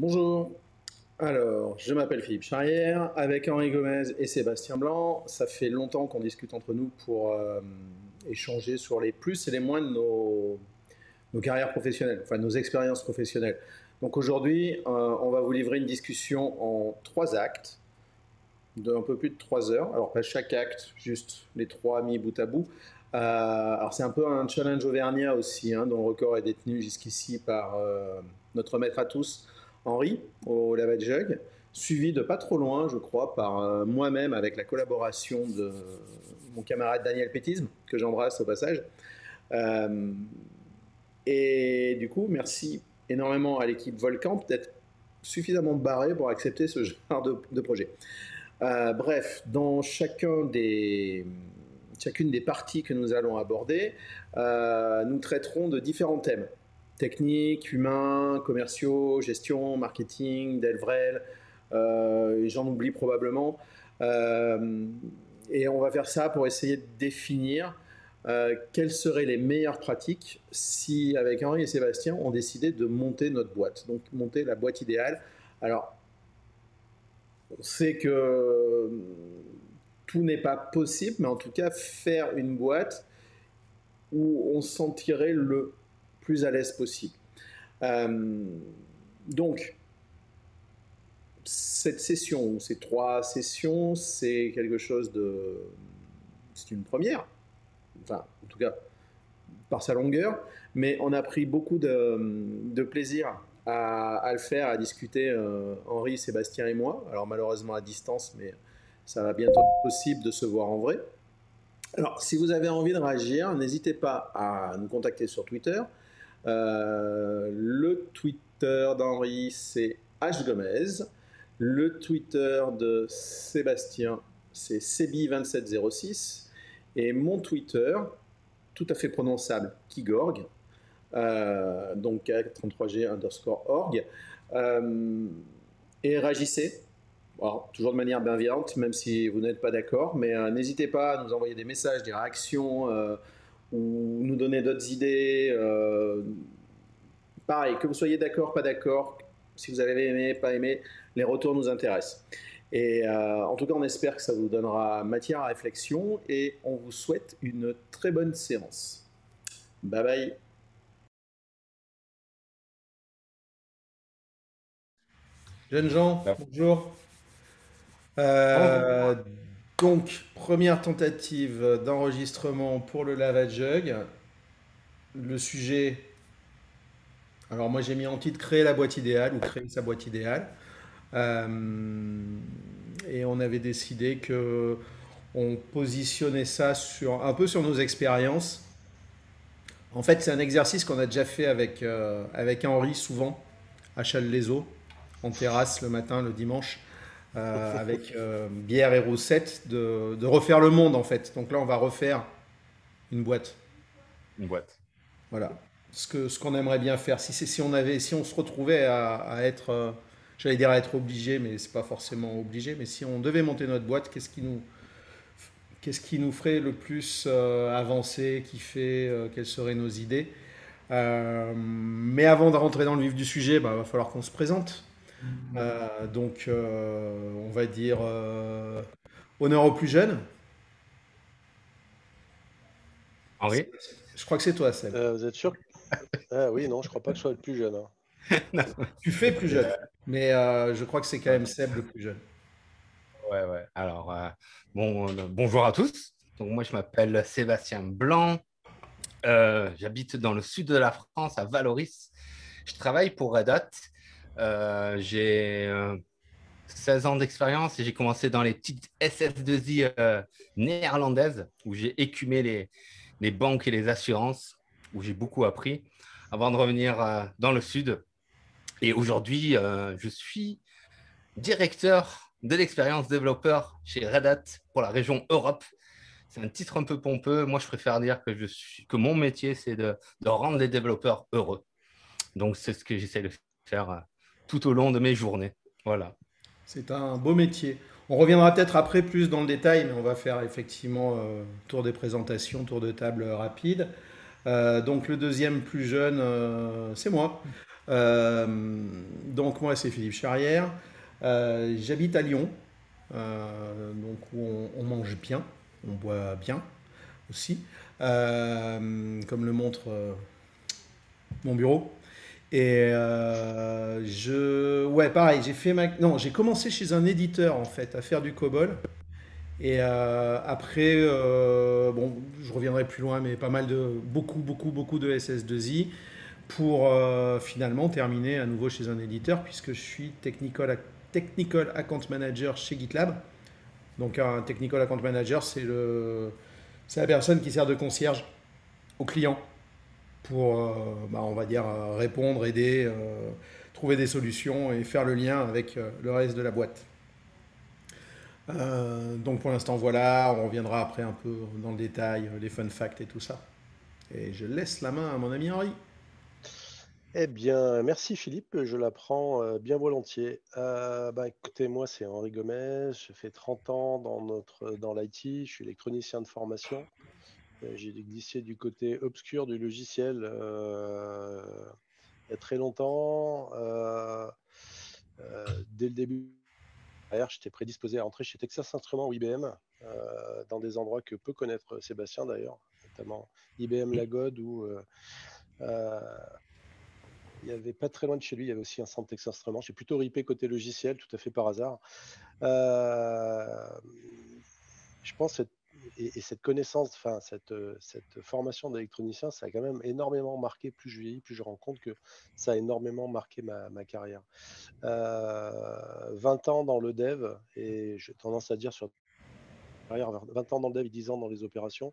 Bonjour. Alors, je m'appelle Philippe Charrière, avec Henri Gomez et Sébastien Blanc. Ça fait longtemps qu'on discute entre nous pour euh, échanger sur les plus et les moins de nos, carrières professionnelles, enfin nos expériences professionnelles. Donc aujourd'hui, euh, on va vous livrer une discussion en trois actes, d'un peu plus de trois heures. Alors pas chaque acte, juste les trois mis bout à bout. Euh, alors c'est un peu un challenge auvergnat aussi, hein, dont le record est détenu jusqu'ici par notre maître à tous, Henri, au Lavage Jug, suivi de pas trop loin, je crois, par euh, moi-même avec la collaboration de mon camarade Daniel Pétisme, que j'embrasse au passage. Euh, et du coup, merci énormément à l'équipe Volcan d'être suffisamment barré pour accepter ce genre de, projet. Euh, bref, dans chacune des parties que nous allons aborder, nous traiterons de différents thèmes techniques, humains, commerciaux, gestion, marketing, Delvrel, euh, j'en oublie probablement. Euh, et on va faire ça pour essayer de définir euh, quelles seraient les meilleures pratiques si, avec Henri et Sébastien, on décidait de monter notre boîte, donc monter la boîte idéale. Alors, on sait que tout n'est pas possible, mais en tout cas, faire une boîte où on sentirait le plus à l'aise possible. Euh, donc, cette session, ces trois sessions, c'est quelque chose de... C'est une première, enfin, en tout cas, par sa longueur, mais on a pris beaucoup de, plaisir à, le faire, à discuter, euh, Henri, Sébastien et moi. Alors malheureusement à distance, mais ça va bientôt être possible de se voir en vrai. Alors, si vous avez envie de réagir, n'hésitez pas à nous contacter sur Twitter, euh, le Twitter d'Henri, c'est H. Gomez. Le Twitter de Sébastien, c'est Sebi2706. Et mon Twitter, tout à fait prononçable, Kigorg, euh, donc 33G underscore org. Euh, et réagissez, toujours de manière bienveillante, même si vous n'êtes pas d'accord, mais n'hésitez pas à nous envoyer des messages, des réactions ou nous donner d'autres idées. Euh, pareil, que vous soyez d'accord, pas d'accord, si vous avez aimé, pas aimé, les retours nous intéressent. Et euh, en tout cas, on espère que ça vous donnera matière à réflexion et on vous souhaite une très bonne séance. Bye bye. Jeunes gens, bonjour. Euh, donc, première tentative d'enregistrement pour le Lava Jug. Le sujet. Alors, moi, j'ai mis en titre Créer la boîte idéale ou Créer sa boîte idéale. Euh, et on avait décidé que on positionnait ça sur, un peu sur nos expériences. En fait, c'est un exercice qu'on a déjà fait avec, euh, avec Henri souvent à Châles-les-Eaux, en terrasse le matin, le dimanche. Euh, avec euh, bière et roussette, de, de, refaire le monde en fait. Donc là, on va refaire une boîte. Une boîte. Voilà. Ce que ce qu'on aimerait bien faire. Si si on avait, si on se retrouvait à, à être, euh, j'allais dire à être obligé, mais c'est pas forcément obligé. Mais si on devait monter notre boîte, qu'est-ce qui nous Qu'est-ce qui nous ferait le plus avancer, kiffer, quelles seraient nos idées? Mais avant de rentrer dans le vif du sujet, il bah, va falloir qu'on se présente. Euh, donc, euh, on va dire euh, honneur aux plus jeunes. Henri Je crois que c'est toi, Seb. vous êtes sûr ah, Oui, non, je crois pas que je sois le plus jeune. Hein. tu fais plus jeune, mais je crois que c'est quand même Seb le plus jeune. Ouais, ouais. Alors, bon, bonjour à tous. Donc, moi, je m'appelle Sébastien Blanc. J'habite dans le sud de la France, à Valoris. Je travaille pour Red Hat euh, j'ai 16 euh, ans d'expérience et j'ai commencé dans les petites SS2I euh, néerlandaises où j'ai écumé les, les, banques et les assurances, où j'ai beaucoup appris avant de revenir dans le sud. Et aujourd'hui, je suis directeur de l'expérience développeur chez Red Hat pour la région Europe. C'est un titre un peu pompeux. Moi, je préfère dire que, je suis, que mon métier, c'est de, de, rendre les développeurs heureux. Donc, c'est ce que j'essaie de faire tout au long de mes journées. Voilà. C'est un beau métier. On reviendra peut-être après plus dans le détail, mais on va faire effectivement euh, tour des présentations, tour de table rapide. Euh, donc le deuxième plus jeune, euh, c'est moi. donc moi c'est Philippe Charrière. J'habite à Lyon, donc où on, mange bien, on boit bien aussi, comme le montre mon bureau. Et je, ouais, pareil, j'ai fait ma, non, j'ai commencé chez un éditeur en fait à faire du COBOL. Et euh, après, euh, bon, je reviendrai plus loin, mais pas mal de, beaucoup, beaucoup, beaucoup de SS2I pour euh, finalement terminer à nouveau chez un éditeur, puisque je suis technical, technical account manager chez GitLab. Donc un technical account manager, c'est le, c'est la personne qui sert de concierge aux clients pour, bah, on va dire, répondre, aider, trouver des solutions et faire le lien avec le reste de la boîte. Euh, donc pour l'instant, voilà, on reviendra après un peu dans le détail, les fun facts et tout ça. Et je laisse la main à mon ami Henri. Eh bien, merci Philippe, je la prends euh, bien volontiers. Euh, bah, écoutez, moi c'est Henri Gomez, je fais 30 ans dans, dans l'IT, je suis électronicien de formation. J'ai glissé du côté obscur du logiciel il y a très longtemps. dès le début j'étais prédisposé à entrer chez Texas Instruments ou IBM, euh, dans des endroits que peut connaître Sébastien d'ailleurs, notamment IBM Lagode où euh, euh, il n'y avait pas très loin de chez lui, il y avait aussi un centre Texas Instruments. J'ai plutôt ripé côté logiciel, tout à fait par hasard. je pense être et, cette connaissance, enfin cette, euh, cette formation d'électronicien, ça a quand même énormément marqué. Plus je vieillis, plus je rends compte que ça a énormément marqué ma, ma carrière. 20 euh, ans dans le dev, et j'ai tendance à dire sur 20 ans dans le dev et 10 ans dans les opérations.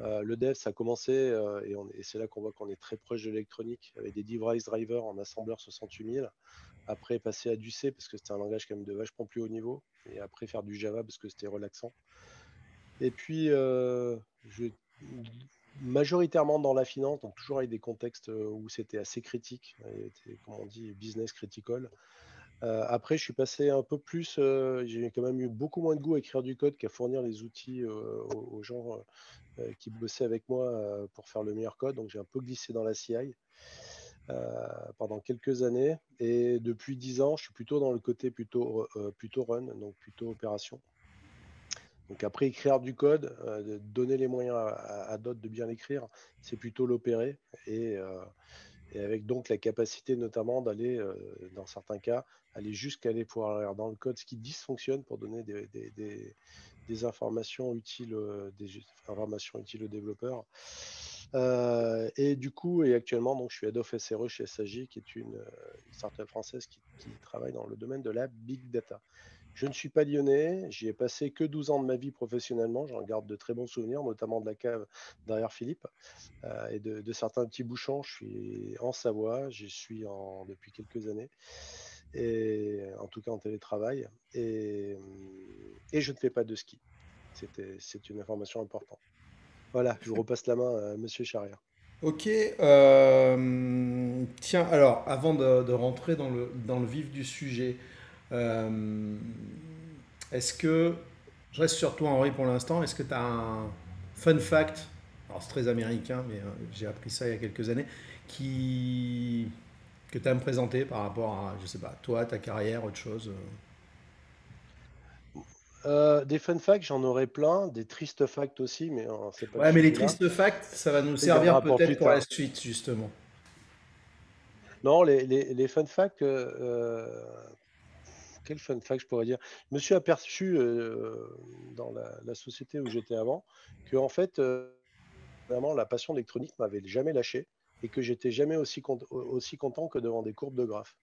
Euh, le dev, ça a commencé, et, et c'est là qu'on voit qu'on est très proche de l'électronique, avec des device drivers en assembleur 68000. Après, passer à du C, parce que c'était un langage quand même de vachement plus haut niveau. Et après, faire du Java, parce que c'était relaxant. Et puis, euh, majoritairement dans la finance, donc toujours avec des contextes euh, où c'était assez critique, comme on dit, business critical. Euh, après, je suis passé un peu plus, j'ai quand même eu beaucoup moins de goût à écrire du code qu'à fournir les outils aux, gens qui bossaient avec moi pour faire le meilleur code. Donc j'ai un peu glissé dans la CI pendant quelques années. Et depuis dix ans, je suis plutôt dans le côté plutôt run, donc plutôt opération. Donc après, écrire du code, euh, donner les moyens à, d'autres de bien l'écrire, c'est plutôt l'opérer. Euh, et, avec donc la capacité notamment d'aller, euh, dans certains cas, aller jusqu'à aller pouvoir dans le code ce qui dysfonctionne pour donner des, informations utiles, des informations utiles aux développeurs. et du coup, et actuellement, donc, je suis head of SRE chez SAG, qui est une, startup française qui, travaille dans le domaine de la big data. Je ne suis pas lyonnais, j'y ai passé que 12 ans de ma vie professionnellement, j'en garde de très bons souvenirs, notamment de la cave derrière Philippe euh, et de, certains petits bouchons. Je suis en Savoie, j'y suis en, depuis quelques années, et en tout cas en télétravail, et, et je ne fais pas de ski. C'est une information importante. Voilà, je vous repasse la main à Monsieur Charrière. Ok. Euh, tiens, alors, avant de, de, rentrer dans le, dans le vif du sujet, euh, est-ce que, je reste sur toi Henri pour l'instant, est-ce que tu as un fun fact, alors c'est très américain, mais euh, j'ai appris ça il y a quelques années, qui, que tu as à me présenter par rapport à, je sais pas, toi, ta carrière, autre chose euh? des fun facts, j'en aurais plein, des tristes facts aussi, mais c'est pas. Ouais, mais les tristes facts, ça va nous servir peut-être pour la suite, justement. Non, les, les, fun facts, quel fun fact je pourrais dire? Je me suis aperçu euh, dans la, société où j'étais avant que en fait, euh, vraiment, la passion électronique m'avait jamais lâché et que j'étais jamais aussi, aussi content que devant des courbes de graphes.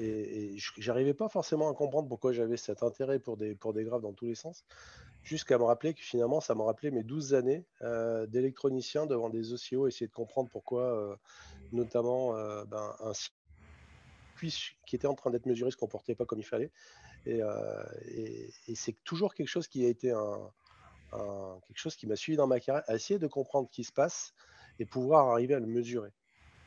Et, et j'arrivais pas forcément à comprendre pourquoi j'avais cet intérêt pour des, pour des graphes dans tous les sens, jusqu'à me rappeler que finalement, ça me rappelait mes 12 années euh, d'électronicien devant des OCO, essayer de comprendre pourquoi, notamment, ben, un qui était en train d'être mesuré se comportait pas comme il fallait. Et, euh, c'est toujours quelque chose qui a été un, quelque chose qui m'a suivi dans ma carrière, à essayer de comprendre ce qui se passe et pouvoir arriver à le mesurer.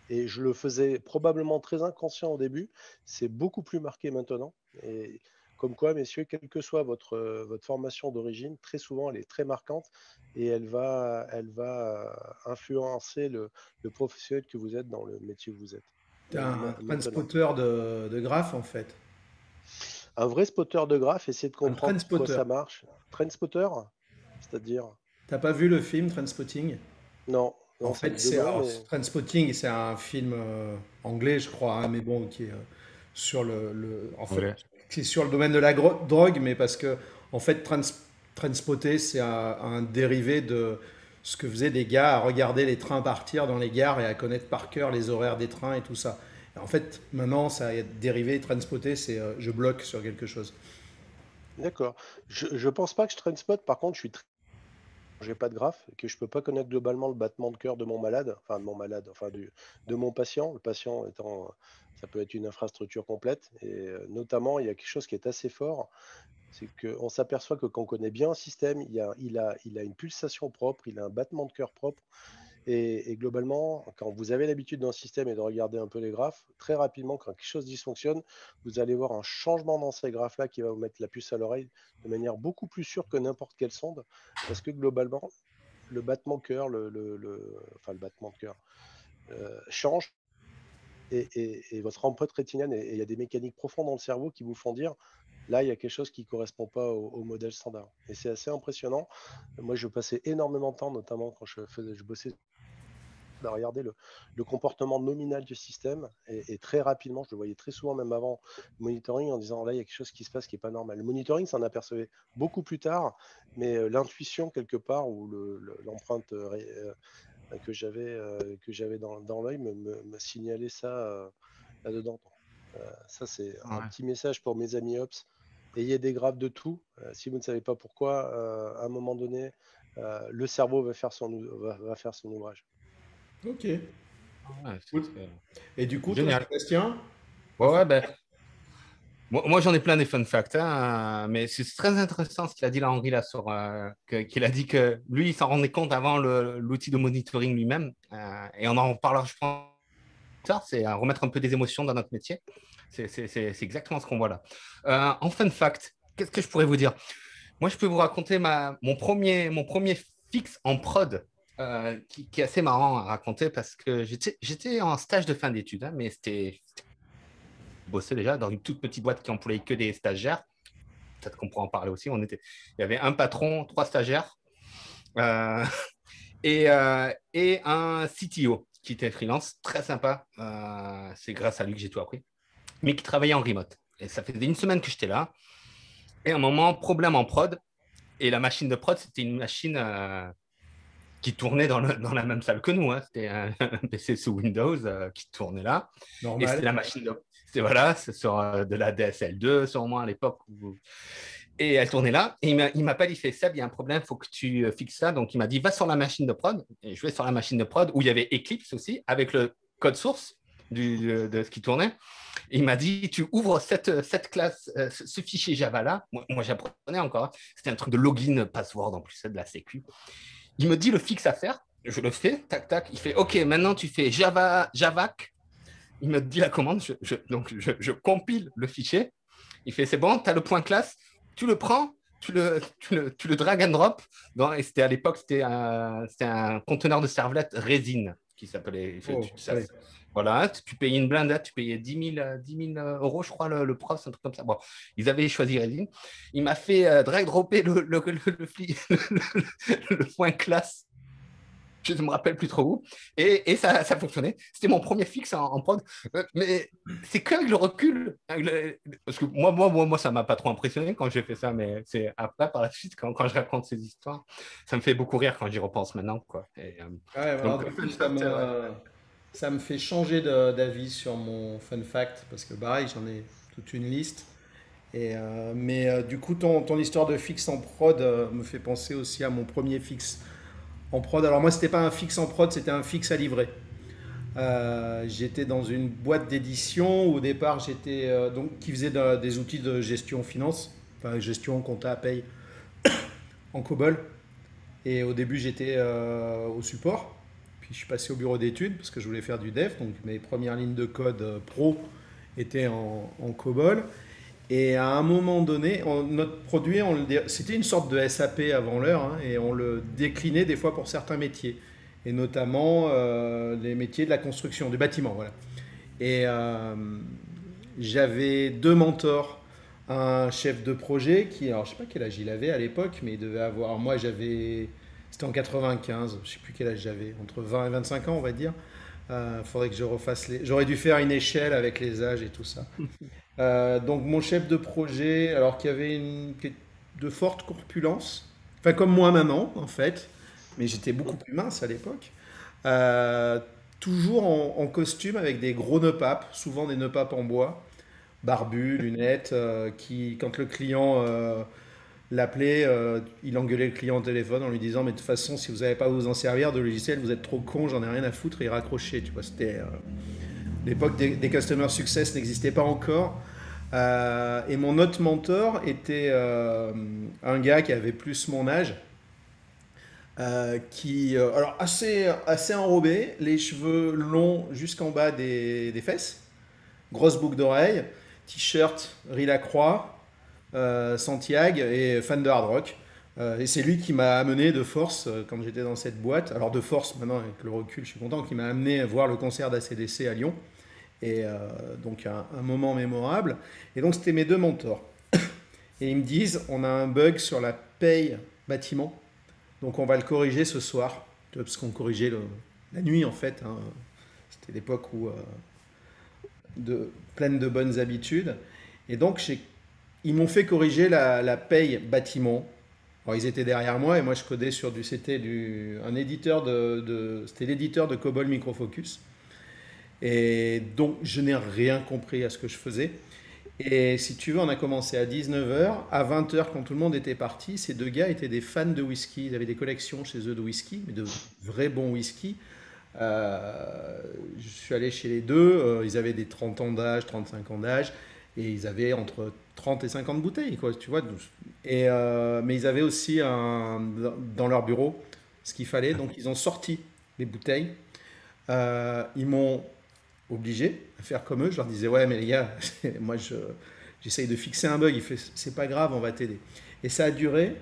Et je le faisais probablement très inconscient au début, c'est beaucoup plus marqué maintenant. Et comme quoi, messieurs, quelle que soit votre, votre formation d'origine, très souvent elle est très marquante et elle va, elle va influencer le, le professionnel que vous êtes dans le métier que vous êtes. Tu un, un spotter de, de graphes en fait. Un vrai spotter de graphes, essayer de comprendre comment ça marche. spotter C'est-à-dire T'as pas vu le film Trainspotting Non. en fait, c'est c'est un film euh, anglais, je crois, hein, mais bon, qui est euh, sur le, en fait, sur le domaine de la drogue, mais parce que en fait, trans, Transpoter, c'est un, dérivé de ce que faisaient des gars à regarder les trains partir dans les gares et à connaître par cœur les horaires des trains et tout ça. en fait, maintenant, ça a dérivé, Transpoter, c'est euh, je bloque sur quelque chose. D'accord. Je, ne pense pas que je transpot, par contre, je suis très j'ai pas de graphe et que je peux pas connaître globalement le battement de cœur de mon malade, enfin de mon malade, enfin de mon patient. Le patient étant, ça peut être une infrastructure complète et euh, notamment il y a quelque chose qui est assez fort, c'est qu'on s'aperçoit que quand on connaît bien un système, il, a, il, a, il a une pulsation propre, il a un battement de cœur propre. Et, globalement, quand vous avez l'habitude d'un système et de regarder un peu les graphes, très rapidement, quand quelque chose dysfonctionne, vous allez voir un changement dans ces graphes-là qui va vous mettre la puce à l'oreille de manière beaucoup plus sûre que n'importe quelle sonde. Parce que globalement, le battement de cœur, le, le, enfin le battement de cœur, euh, change. Et, et, votre empreinte rétinienne, et il y a des mécaniques profondes dans le cerveau qui vous font dire Là, il y a quelque chose qui ne correspond pas au, modèle standard. Et c'est assez impressionnant. Moi, je passais énormément de temps, notamment quand je, faisais, je bossais à regarder le, comportement nominal du système. Et, très rapidement, je le voyais très souvent, même avant le monitoring, en disant là, il y a quelque chose qui se passe qui n'est pas normal. Le monitoring s'en apercevait beaucoup plus tard, mais euh, l'intuition, quelque part, ou l'empreinte euh, euh, que j'avais que j'avais dans, l'œil me, me, signalait ça là-dedans. ça, c'est un petit message pour mes amis Ops ayez des graphes de tout. Si vous ne savez pas pourquoi, à un moment donné, euh, le cerveau va faire son, va, faire son ouvrage. Ok. Et du coup, Génial. Bastien Ouais, ouais, ben, moi, j'en ai plein des fun facts, hein, mais c'est très intéressant ce qu'il a dit là, Henri, là, sur, qu'il a dit que lui, il s'en rendait compte avant l'outil de monitoring lui-même, et on en parlera, je pense, c'est à remettre un peu des émotions dans notre métier. C'est exactement ce qu'on voit là. Euh, en fun fact, qu'est-ce que je pourrais vous dire? Moi, je peux vous raconter ma, mon, premier, mon premier fixe en prod, euh, qui, est assez marrant à raconter parce que j'étais en stage de fin d'études, hein, mais c'était bossé déjà dans une toute petite boîte qui employait que des stagiaires. Peut-être qu'on pourrait en parler aussi. On était, il y avait un patron, trois stagiaires euh, et, et un CTO qui était freelance, très sympa. C'est grâce à lui que j'ai tout appris mais qui travaillait en remote. Et ça faisait une semaine que j'étais là. Et à un moment, problème en prod. Et la machine de prod, c'était une machine euh, qui tournait dans, dans, la même salle que nous. Hein. C'était un, PC sous Windows euh, qui tournait là. Et c'était la machine de. Voilà, sur euh, de la DSL2, sûrement à l'époque. Et elle tournait là. Et il m'appelle, il fait Seb, il y a un problème, il faut que tu fixes ça. Donc il m'a dit va sur la machine de prod. Et je vais sur la machine de prod où il y avait Eclipse aussi, avec le code source du, de, ce qui tournait. il m'a dit, tu ouvres cette, cette classe, euh, ce fichier Java-là. Moi, j'apprenais encore. Hein. C'était un truc de login, password, en plus, c'est de la sécu. Il me dit le fixe à faire. Je le fais, tac, tac. Il fait, OK, maintenant tu fais Java, Javac. Il me dit la commande. Je, donc, je, compile le fichier. Il fait, c'est bon, tu as le point classe. Tu le prends, tu le, tu le, tu le drag and drop. Dans, et c'était à l'époque, c'était un, un conteneur de servlets résine qui s'appelait. Oh, voilà, tu payais une blinde, tu payais 10 000, euh, euros, je crois, le, prof, un truc comme ça. Bon, ils avaient choisi Resin. Il m'a fait euh, drag dropper le, le, le, point classe. Je ne me rappelle plus trop où. Et, et ça, ça fonctionnait. C'était mon premier fixe en, prod. Euh, mais c'est qu'avec le recul. Parce que moi, moi, moi, moi ça ne m'a pas trop impressionné quand j'ai fait ça. Mais c'est après, par la suite, quand, quand, je raconte ces histoires, ça me fait beaucoup rire quand j'y repense maintenant. Quoi. Et, ouais, donc, ça me fait changer d'avis sur mon fun fact parce que pareil, j'en ai toute une liste. Euh, mais euh, du coup, ton, ton, histoire de fixe en prod euh, me fait penser aussi à mon premier fixe en prod. Alors moi, c'était pas un fixe en prod, c'était un fixe à livrer. j'étais dans une boîte d'édition au départ j'étais donc qui faisait des outils de gestion finance, enfin gestion compta paye en COBOL. Et au début j'étais au support. Puis je suis passé au bureau d'études parce que je voulais faire du dev. Donc mes premières lignes de code euh, pro étaient en, COBOL. Et à un moment donné, notre produit, c'était une sorte de SAP avant l'heure, hein, et on le déclinait des fois pour certains métiers, et notamment euh, les métiers de la construction, du bâtiment. Voilà. Et j'avais deux mentors. Un chef de projet qui, alors je sais pas quel âge il avait à l'époque, mais il devait avoir. Moi, j'avais. C'était en 95, je sais plus quel âge j'avais, entre 20 et 25 ans, on va dire. Il faudrait que je refasse les. J'aurais dû faire une échelle avec les âges et tout ça. donc mon chef de projet, alors qu'il avait une, de forte corpulence, enfin comme moi maintenant en fait, mais j'étais beaucoup plus mince à l'époque. Euh, toujours en, costume avec des gros nœuds papes, souvent des nœuds papes en bois, barbu, lunettes, euh, qui, quand le client euh, l'appelait, il engueulait le client au téléphone en lui disant Mais de toute façon, si vous n'avez pas à vous en servir de logiciel, vous êtes trop con, j'en ai rien à foutre, et il raccrochait. Tu vois, c'était. L'époque des, des Customer Success n'existait pas encore. et mon autre mentor était un gars qui avait plus mon âge, euh, qui, euh, alors assez, assez enrobé, les cheveux longs jusqu'en bas des, des, fesses, grosse boucle d'oreille, t-shirt Rila Croix, euh, Santiago et fan de hard rock. et c'est lui qui m'a amené de force quand j'étais dans cette boîte. Alors de force, maintenant avec le recul, je suis content, qui m'a amené à voir le concert d'ACDC à Lyon. Et donc un, moment mémorable. Et donc c'était mes deux mentors. Et ils me disent, on a un bug sur la paye bâtiment donc on va le corriger ce soir, parce qu'on corrigeait la nuit en fait. Hein. C'était l'époque où euh, de, pleine de bonnes habitudes. Et donc ils m'ont fait corriger la, paye bâtiment. Ils étaient derrière moi et moi je codais sur du c'était du un éditeur de, c'était l'éditeur de Cobol Microfocus. Et donc je n'ai rien compris à ce que je faisais. Et si tu veux, on a commencé à 19h. À 20h, quand tout le monde était parti, ces deux gars étaient des fans de whisky. Ils avaient des collections chez eux de whisky, mais de vrais bons whisky. Euh, je suis allé chez les deux. Euh, ils avaient des 30 ans d'âge, 35 ans d'âge. Et ils avaient entre 30 et 50 bouteilles, quoi, tu vois. Et, euh, mais ils avaient aussi un, dans leur bureau ce qu'il fallait. Donc, ils ont sorti les bouteilles. ils m'ont obligé à faire comme eux. Je leur disais, ouais, mais les gars, moi, j'essaye de fixer un bug. Il fait, c'est pas grave, on va t'aider. Et ça a duré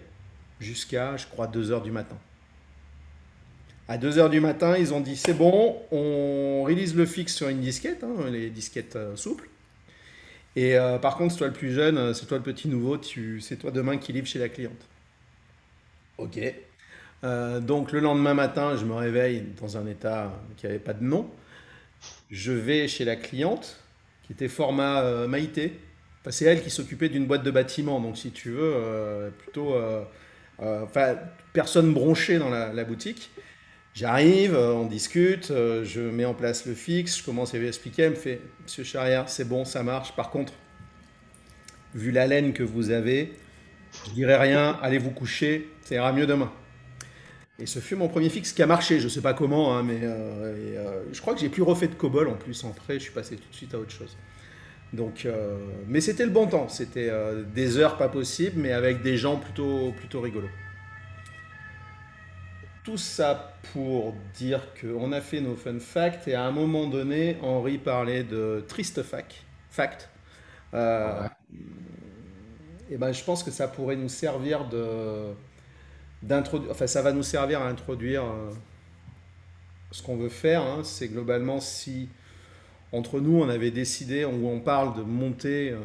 jusqu'à, je crois, 2 heures du matin. À 2 heures du matin, ils ont dit, c'est bon, on release le fixe sur une disquette, hein, les disquettes euh, souples. Et euh, par contre, c'est toi le plus jeune, euh, c'est toi le petit nouveau, tu, c'est toi demain qui livre chez la cliente. Ok. donc le lendemain matin, je me réveille dans un état qui n'avait pas de nom je vais chez la cliente, qui était format euh, Maïté. c'est elle qui s'occupait d'une boîte de bâtiment, donc si tu veux, euh, plutôt. Euh, enfin, personne bronchée dans la, boutique. J'arrive, on discute, je mets en place le fixe, je commence à lui expliquer. Elle me fait Monsieur Charrière, c'est bon, ça marche. Par contre, vu la laine que vous avez, je dirai rien, allez vous coucher, ça ira mieux demain. Et ce fut mon premier fixe qui a marché, je ne sais pas comment, hein, mais euh, euh, je crois que j'ai plus refait de COBOL en plus après, je suis passé tout de suite à autre chose. Donc, euh, mais c'était le bon temps, c'était des heures pas possibles, mais avec des gens plutôt, plutôt rigolos. Tout ça pour dire qu'on a fait nos fun facts et à un moment donné, Henri parlait de triste fact. fact. Et ben, je pense que ça pourrait nous servir de, enfin ça va nous servir à introduire euh, ce qu'on veut faire. Hein. c'est globalement si entre nous on avait décidé, où on parle de monter euh,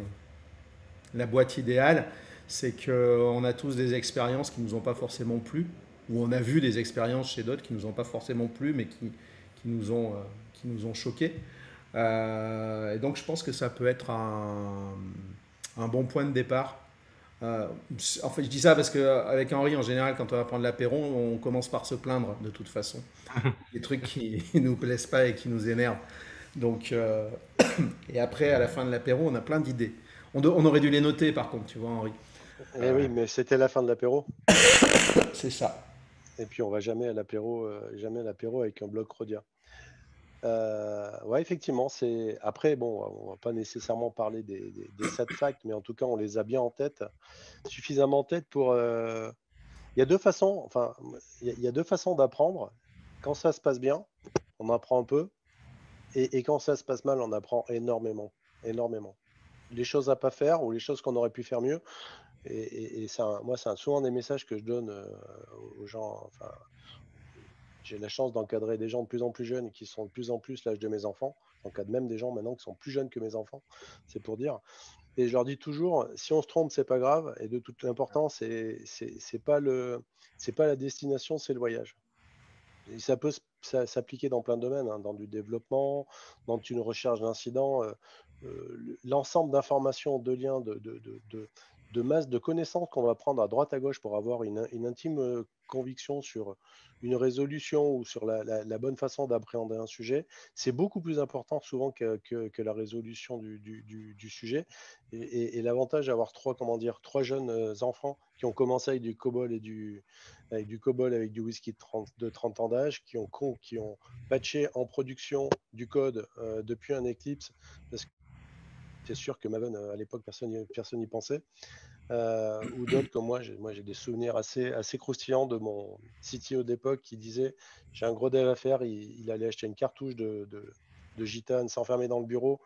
la boîte idéale, c'est qu'on a tous des expériences qui ne nous ont pas forcément plu, ou on a vu des expériences chez d'autres qui ne nous ont pas forcément plu, mais qui, qui nous, ont, euh, qui nous ont choqués. et donc je pense que ça peut être un, un bon point de départ euh, en fait, je dis ça parce qu'avec Henri, en général, quand on va prendre l'apéro, on commence par se plaindre de toute façon. Des trucs qui ne nous plaisent pas et qui nous énervent. Donc, euh, et après, à la fin de l'apéro, on a plein d'idées. On, on, aurait dû les noter, par contre, tu vois, Henri. Eh oui, mais c'était la fin de l'apéro. C'est ça. Et puis, on va jamais à l'apéro, euh, jamais à l'apéro avec un bloc Rodia. Euh, ouais, effectivement, c'est après bon, on va pas nécessairement parler des, des, facts, mais en tout cas, on les a bien en tête, suffisamment en tête pour. Euh, il y a deux façons, enfin, il y, a deux façons d'apprendre. Quand ça se passe bien, on apprend un peu, et, quand ça se passe mal, on apprend énormément, énormément. Les choses à pas faire ou les choses qu'on aurait pu faire mieux. Et, ça, moi, c'est souvent des messages que je donne euh, aux gens, j'ai la chance d'encadrer des gens de plus en plus jeunes qui sont de plus en plus l'âge de mes enfants, J'encadre même des gens maintenant qui sont plus jeunes que mes enfants, c'est pour dire. Et je leur dis toujours, si on se trompe, c'est pas grave. Et de toute l'importance, c'est c'est pas la destination, c'est le voyage. Et ça peut s'appliquer dans plein de domaines, hein, dans du développement, dans une recherche d'incidents. L'ensemble d'informations, de liens, de, masse de connaissances qu'on va prendre à droite à gauche pour avoir une, intime euh, conviction sur une résolution ou sur la, bonne façon d'appréhender un sujet, c'est beaucoup plus important souvent que, la résolution du, sujet. Et, l'avantage d'avoir trois, comment dire, trois jeunes euh, enfants qui ont commencé avec du COBOL et du, avec du COBOL avec du whisky de 30, de 30 ans d'âge, qui ont, qui patché en production du code euh, depuis un Eclipse, parce c'est sûr que Maven, à l'époque, personne n'y pensait. Euh, ou d'autres comme moi, moi j'ai des souvenirs assez, assez croustillants de mon CTO d'époque qui disait j'ai un gros dev à faire, il, allait acheter une cartouche de, de, gitane, s'enfermer dans le bureau,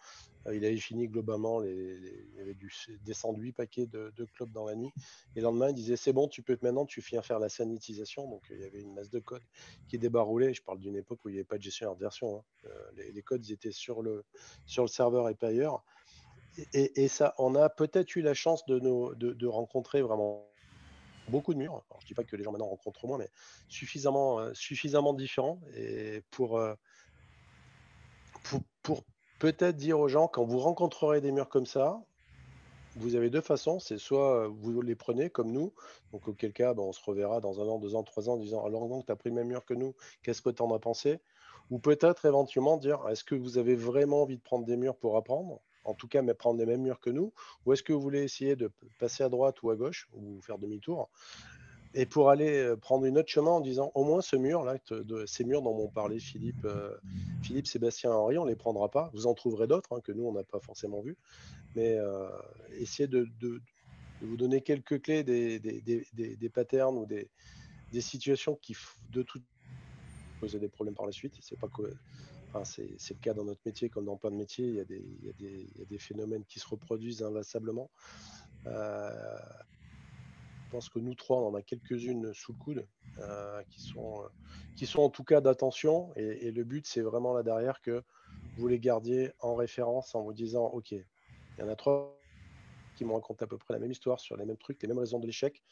euh, il avait fini globalement, les, il avait dû descendre 8 paquets de, de clopes dans la nuit, et le lendemain il disait c'est bon, tu peux maintenant, tu viens faire la sanitisation, donc il y avait une masse de code qui débarroulait, je parle d'une époque où il n'y avait pas de gestionnaire de version, hein. euh, les, les, codes étaient sur le, sur le serveur et pas ailleurs, et, ça, on a peut-être eu la chance de, rencontrer vraiment beaucoup de murs. je ne dis pas que les gens maintenant rencontrent moins, mais suffisamment, euh, différents. Et pour, euh, pour, peut-être dire aux gens, quand vous rencontrerez des murs comme ça, vous avez deux façons. C'est soit vous les prenez comme nous, donc auquel cas ben, on se reverra dans un an, deux ans, trois ans en disant alors donc tu as pris le même mur que nous, qu'est-ce que tu en as pensé? Ou peut-être éventuellement dire est-ce que vous avez vraiment envie de prendre des murs pour apprendre? En tout cas mais prendre les mêmes murs que nous? Ou est-ce que vous voulez essayer de passer à droite ou à gauche ou faire demi-tour et pour aller euh, prendre une autre chemin en disant au moins ce mur là, ces murs dont m'ont parlé Philippe, euh, Philippe, Sébastien, Henri, on les prendra pas. Vous en trouverez d'autres hein, que nous on n'a pas forcément vu, mais euh, essayez de, vous donner quelques clés des, des, patterns ou des, situations qui de tout poser des problèmes par la suite. C'est pas que c'est le cas dans notre métier comme dans plein de métiers. Il y, a des, phénomènes qui se reproduisent inlassablement. Euh, je pense que nous trois, on en a quelques-unes sous le coude euh, qui, sont, qui sont en tout cas d'attention. Et, le but, c'est vraiment là derrière que vous les gardiez en référence en vous disant Ok, il y en a trois qui m'ont raconté à peu près la même histoire sur les mêmes trucs, les mêmes raisons de l'échec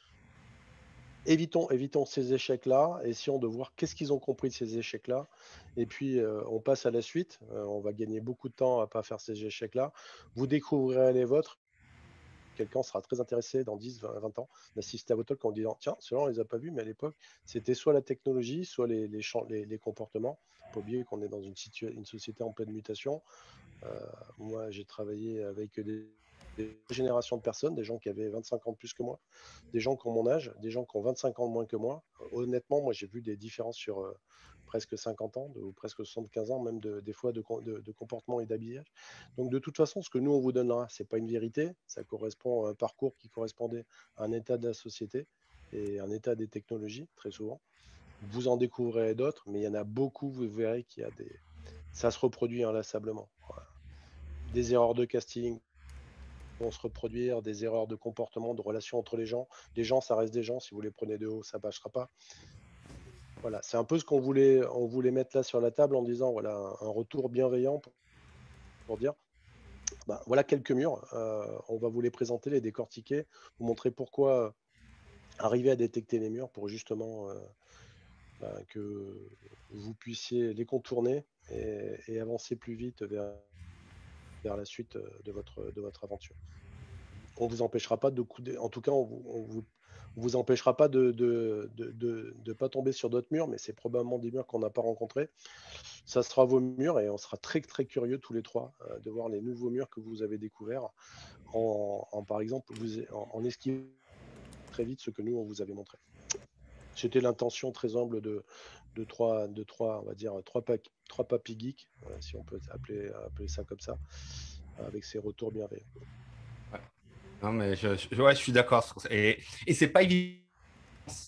évitons, évitons ces échecs-là, essayons de voir qu'est-ce qu'ils ont compris de ces échecs-là, et puis euh, on passe à la suite. Euh, on va gagner beaucoup de temps à pas faire ces échecs-là. Vous découvrirez les vôtres. Quelqu'un sera très intéressé dans 10, 20, ans d'assister à votre talk en disant Tiens, ceux-là, on les a pas vus, mais à l'époque, c'était soit la technologie, soit les, comportements. Il faut oublier qu'on est dans une, une, société en pleine mutation. Euh, moi, j'ai travaillé avec des des générations de personnes, des gens qui avaient 25 ans de plus que moi, des gens qui ont mon âge, des gens qui ont 25 ans de moins que moi. Honnêtement, moi, j'ai vu des différences sur euh, presque 50 ans, ou presque 75 ans, même de, des fois de, de, comportement et d'habillage. Donc, de toute façon, ce que nous, on vous donnera, ce n'est pas une vérité, ça correspond à un parcours qui correspondait à un état de la société et un état des technologies, très souvent. Vous en découvrirez d'autres, mais il y en a beaucoup, vous verrez qu'il y a des... Ça se reproduit inlassablement. Des erreurs de casting, se reproduire, des erreurs de comportement, de relations entre les gens. Les gens, ça reste des gens. Si vous les prenez de haut, ça ne passera pas. Voilà, c'est un peu ce qu'on voulait, on voulait mettre là sur la table en disant voilà un, retour bienveillant pour, dire bah, voilà quelques murs. Euh, on va vous les présenter, les décortiquer, vous montrer pourquoi arriver à détecter les murs pour justement euh, bah, que vous puissiez les contourner et avancer plus vite vers vers la suite euh, de votre, de votre aventure. On vous empêchera pas de couder, en tout cas, on vous, vous, empêchera pas de ne de, pas tomber sur d'autres murs, mais c'est probablement des murs qu'on n'a pas rencontrés. Ça sera vos murs et on sera très très curieux tous les trois euh, de voir les nouveaux murs que vous avez découverts en, par exemple en, en esquivant très vite ce que nous on vous avait montré. C'était l'intention très humble de, de trois, de trois, on va dire, trois, trois papy geeks, si on peut appeler, appeler ça comme ça, avec ses retours bienveillants. Non, mais je, je, ouais, je suis d'accord. Et, et c'est pas évident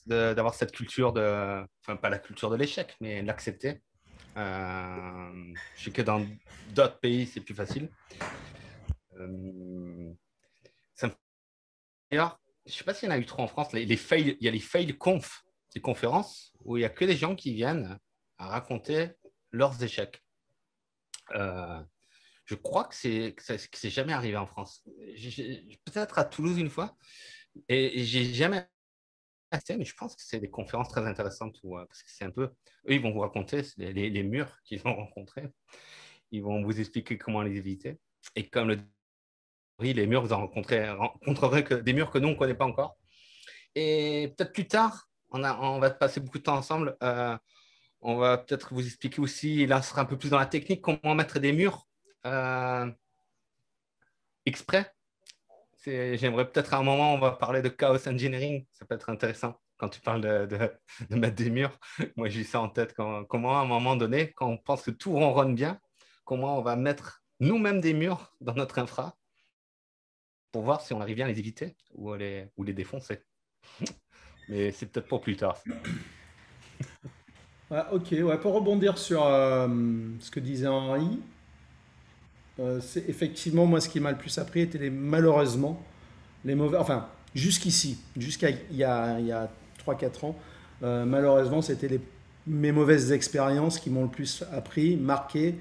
d'avoir cette culture de. Enfin, pas la culture de l'échec, mais l'accepter. Euh, je sais que dans d'autres pays, c'est plus facile. Euh, D'ailleurs, je sais pas s'il y en a eu trop en France. Les, les il y a les fail conf des conférences où il n'y a que des gens qui viennent à raconter leurs échecs. je crois que c'est que c'est jamais arrivé en France. Peut-être à Toulouse une fois, et j'ai jamais mais je pense que c'est des conférences très intéressantes parce que c'est un peu. Eux, ils vont vous raconter les, murs qu'ils ont rencontrés. Ils vont vous expliquer comment les éviter. Et comme le les murs, vous en rencontrerez que des murs que nous, on connaît pas encore. Et peut-être plus tard, on, va passer beaucoup de temps ensemble. Euh, on va peut-être vous expliquer aussi, là, ce sera un peu plus dans la technique, comment mettre des murs euh, exprès. J'aimerais peut-être à un moment, on va parler de chaos engineering. Ça peut être intéressant quand tu parles de, mettre des murs. Moi, j'ai ça en tête. comment, à un moment donné, quand on pense que tout ronronne bien, comment on va mettre nous-mêmes des murs dans notre infra pour voir si on arrive bien à les éviter ou ou les défoncer. Mais c'est peut-être pour plus tard. ok, ouais, pour rebondir sur euh, ce que disait Henri, euh, c'est effectivement moi ce qui m'a le plus appris était malheureusement les mauvais. Enfin, jusqu'ici, jusqu'à il y a, il y a 3-4 ans, euh, malheureusement c'était mes mauvaises expériences qui m'ont le plus appris, marqué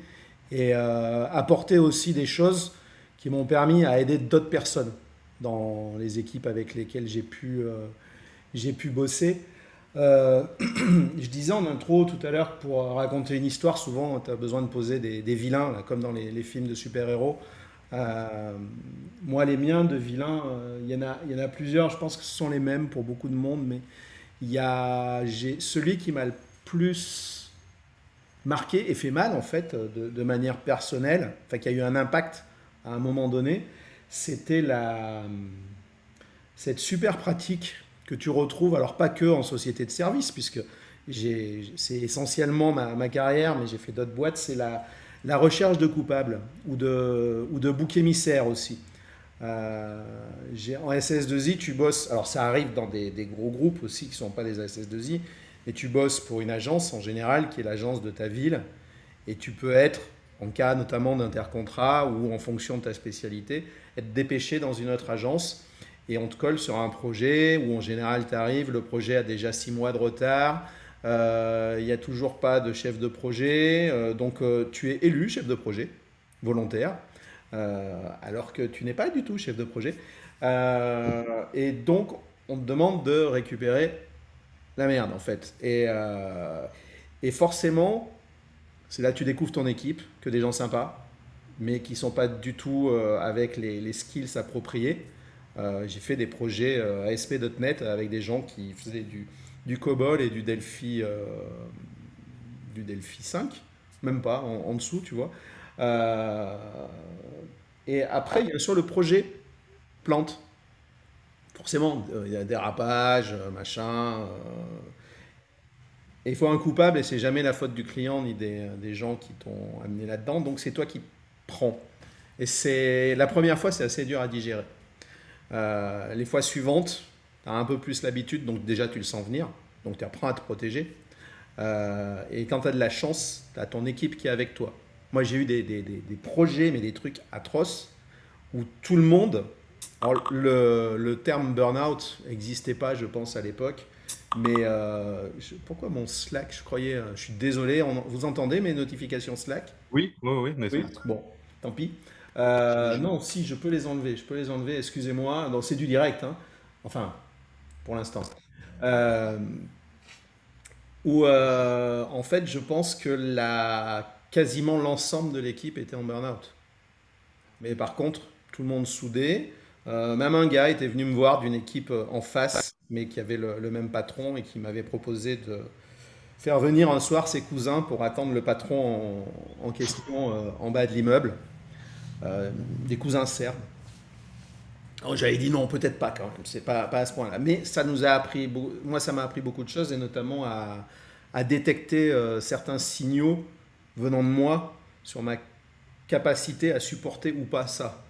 et apporté aussi des choses qui m'ont permis à aider d'autres personnes dans les équipes avec lesquelles j'ai pu, j'ai pu bosser. Euh, je disais en intro tout à l'heure, pour raconter une histoire, souvent tu as besoin de poser des, vilains, comme dans les, films de super-héros. Euh, moi, les miens de vilains, il a, y en a plusieurs, je pense que ce sont les mêmes pour beaucoup de monde, mais il y a celui qui m'a le plus marqué et fait mal, en fait, de, de manière personnelle, enfin, qui a eu un impact à un moment donné, c'était la, cette super pratique que tu retrouves, alors pas que en société de service, puisque c'est essentiellement ma, carrière, mais j'ai fait d'autres boîtes, c'est la, la, recherche de coupables ou de, ou de boucs émissaires aussi. Euh, en SS2I, tu bosses, alors ça arrive dans des, des gros groupes aussi qui ne sont pas des SS2I, mais tu bosses pour une agence en général qui est l'agence de ta ville, et tu peux être en cas notamment d'intercontrat ou en fonction de ta spécialité, être dépêché dans une autre agence et on te colle sur un projet où en général tu arrives, le projet a déjà six mois de retard, euh, il n'y a toujours pas de chef de projet, euh, donc euh, tu es élu chef de projet volontaire, alors que tu n'es pas du tout chef de projet. et donc on te demande de récupérer la merde en fait. Et, forcément, c'est là que tu découvres ton équipe, que des gens sympas, mais qui ne sont pas du tout euh, avec les, skills appropriés. Euh, j'ai fait des projets euh, ASP.NET avec des gens qui faisaient du, COBOL et du Delphi, du Delphi 5, même pas, en, dessous, tu vois. et après, bien sûr, le projet plante. Forcément, il y a dérapage, machin. Et il faut un coupable et c'est jamais la faute du client ni des, des gens qui t'ont amené là-dedans. Donc c'est toi qui prends. Et c'est la première fois, c'est assez dur à digérer. Euh, les fois suivantes, tu as un peu plus l'habitude, donc déjà tu le sens venir, donc tu apprends à te protéger. Euh, et quand tu as de la chance, tu as ton équipe qui est avec toi. Moi j'ai eu des, des, des, projets, mais des trucs atroces, où tout le monde, alors le, le terme burn-out n'existait pas, je pense, à l'époque, mais euh, pourquoi mon Slack Je croyais, je suis désolé. vous entendez mes notifications Slack? Oui, oui, oui. Mais Bon, tant pis. Euh, non, si, je peux les enlever. Je peux les enlever. Excusez-moi. c'est du direct. Hein. Enfin, pour l'instant. où en fait, je pense que quasiment l'ensemble de l'équipe était en burn-out. Mais par contre, tout le monde soudé. même un gars était venu me voir d'une équipe en face mais qui avait le, même patron et qui m'avait proposé de faire venir un soir ses cousins pour attendre le patron en, question euh, en bas de l'immeuble. Euh, des cousins serbes. J'avais dit non, peut-être pas quand même, c'est pas, pas à ce point-là. Mais ça nous a appris, moi ça m'a appris beaucoup de choses et notamment à, détecter euh, certains signaux venant de moi sur ma capacité à supporter ou pas ça.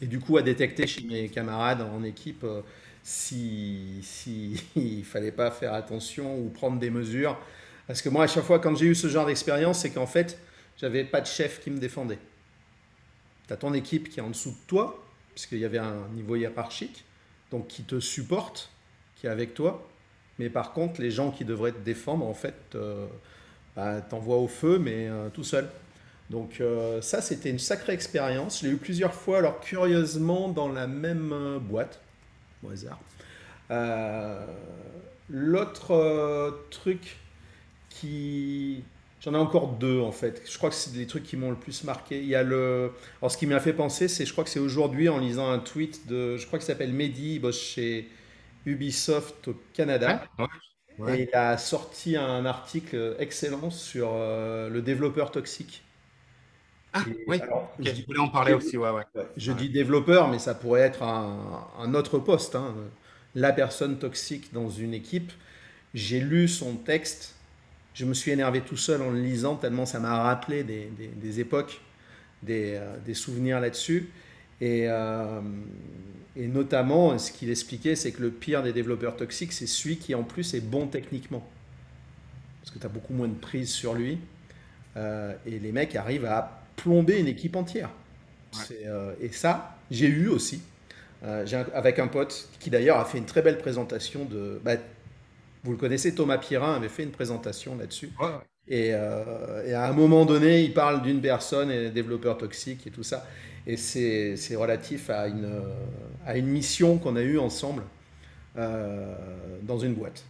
Et du coup à détecter chez mes camarades en équipe s'il si, il fallait pas faire attention ou prendre des mesures. Parce que moi, à chaque fois, quand j'ai eu ce genre d'expérience, c'est qu'en fait, j'avais pas de chef qui me défendait. Tu ton équipe qui est en dessous de toi, puisqu'il y avait un niveau hiérarchique, donc qui te supporte, qui est avec toi. Mais par contre, les gens qui devraient te défendre, en fait, euh, bah, t'envoient au feu, mais euh, tout seul. Donc ça, c'était une sacrée expérience. Je l'ai eu plusieurs fois, alors curieusement, dans la même boîte, au hasard. L'autre truc qui J'en ai encore deux en fait. Je crois que c'est des trucs qui m'ont le plus marqué. Il y a le. Alors ce qui m'a fait penser, c'est je crois que c'est aujourd'hui en lisant un tweet de. Je crois qu'il s'appelle Mehdi, il bosse chez Ubisoft au Canada. Et il a sorti un article excellent sur euh, le développeur toxique. Ah oui, je voulais en parler aussi. Ouais, ouais. Je dis développeur, mais ça pourrait être un, un autre poste. Hein. La personne toxique dans une équipe. J'ai lu son texte je me suis énervé tout seul en le lisant, tellement ça m'a rappelé des, époques, euh, des, souvenirs là-dessus. Et, euh, et, notamment, ce qu'il expliquait, c'est que le pire des développeurs toxiques, c'est celui qui en plus est bon techniquement. Parce que tu as beaucoup moins de prise sur lui. Euh, et les mecs arrivent à plomber une équipe entière. et ça, j'ai eu aussi. avec un pote qui d'ailleurs a fait une très belle présentation de... Bah, vous le connaissez, Thomas Pierrin avait fait une présentation là-dessus. Euh, et, à un moment donné, il parle d'une personne et développeur toxique et tout ça. Et c'est relatif à une, à une mission qu'on a eue ensemble euh, dans une boîte.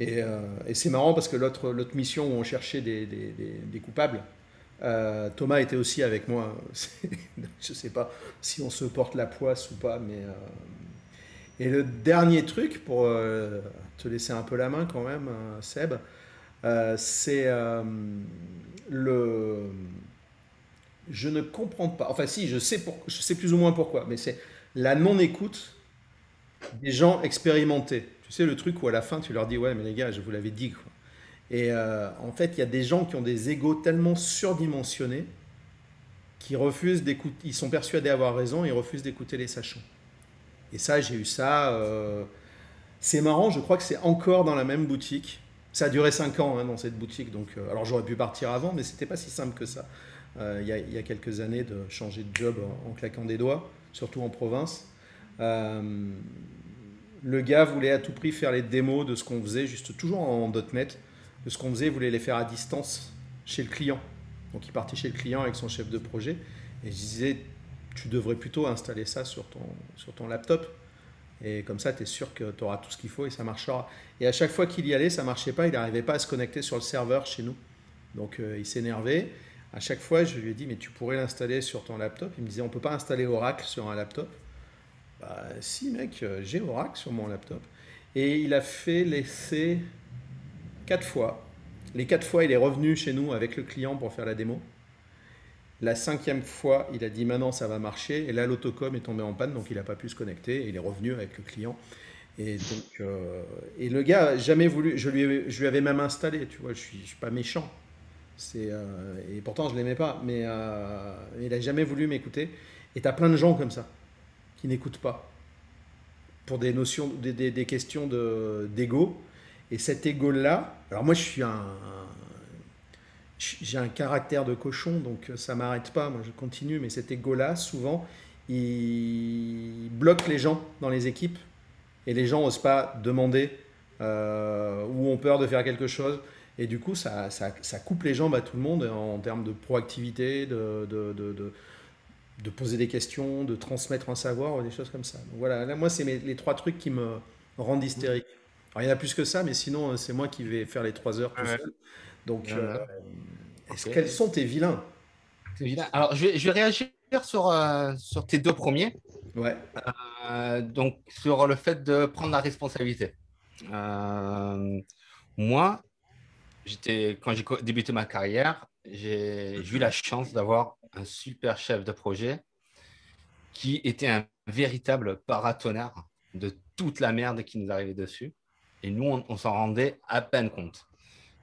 Euh, et, c'est marrant parce que l'autre mission où on cherchait des, des, des, coupables, Thomas était aussi avec moi. Je ne sais pas si on se porte la poisse ou pas, mais et le dernier truc, pour euh, te laisser un peu la main quand même, euh, Seb, euh, c'est le... Je ne comprends pas, enfin si, je sais, pour, je sais plus ou moins pourquoi, mais c'est la non-écoute des gens expérimentés. Tu sais, le truc où à la fin, tu leur dis, ouais, mais les gars, je vous l'avais dit. Quoi. Et en fait, il y a des gens qui ont des égaux tellement surdimensionnés qui refusent d'écouter, ils sont persuadés avoir raison, ils refusent d'écouter les sachants. Et ça, j'ai eu ça. Euh, c'est marrant, je crois que c'est encore dans la même boutique. Ça a duré 5 ans hein, dans cette boutique. Donc, euh, alors j'aurais pu partir avant, mais c'était pas si simple que ça. Euh, il y, a quelques années de changer de job en, claquant des doigts, surtout en province. le gars voulait à tout prix faire les démos de ce qu'on faisait, juste toujours en .NET, de ce qu'on faisait, il voulait les faire à distance chez le client. Donc il partait chez le client avec son chef de projet et je disais tu devrais plutôt installer ça sur ton, sur ton laptop. Et comme ça, tu es sûr que tu auras tout ce qu'il faut et ça marchera. Et à chaque fois qu'il y allait, ça marchait pas. Il n'arrivait pas à se connecter sur le serveur chez nous. Donc euh, il s'énervait. À chaque fois, je lui ai dit, mais tu pourrais l'installer sur ton laptop. Il me disait, on ne peut pas installer Oracle sur un laptop. Bah si, mec, euh, j'ai Oracle sur mon laptop. Et il a fait l'essai quatre fois. Les quatre fois, il est revenu chez nous avec le client pour faire la démo. La cinquième fois, il a dit maintenant ça va marcher. Et là, l'autocom est tombé en panne, donc il n'a pas pu se connecter. Et il est revenu avec le client. Et donc, euh, et le gars jamais voulu. Je lui, je lui avais même installé. Tu vois, je suis, suis pas méchant. Euh, et pourtant je l'aimais pas, mais euh, il a jamais voulu m'écouter. Et tu as plein de gens comme ça qui n'écoutent pas pour des notions, des, questions de d'ego. Et cet ego là. Alors moi, je suis un j'ai un caractère de cochon, donc euh, ça m'arrête pas, moi je continue, mais cet ego-là, souvent, il bloque les gens dans les équipes, et les gens n'osent pas demander euh, ou ont peur de faire quelque chose, et du coup, ça, ça, ça coupe les jambes à tout le monde en termes de proactivité, de, de, de, de, poser des questions, de transmettre un savoir, des choses comme ça. Donc voilà, là, moi, c'est les trois trucs qui me rendent hystérique. Alors, il y en a plus que ça, mais sinon, c'est moi qui vais faire les trois heures tout seul. Donc, euh, quels sont tes vilains? Alors, je vais, réagir sur, euh, sur tes deux premiers. Ouais. Euh, donc, sur le fait de prendre la responsabilité. moi, j'étais, quand j'ai débuté ma carrière, j'ai eu la chance d'avoir un super chef de projet qui était un véritable paratonnerre de toute la merde qui nous arrivait dessus. Et nous, on s'en rendait à peine compte.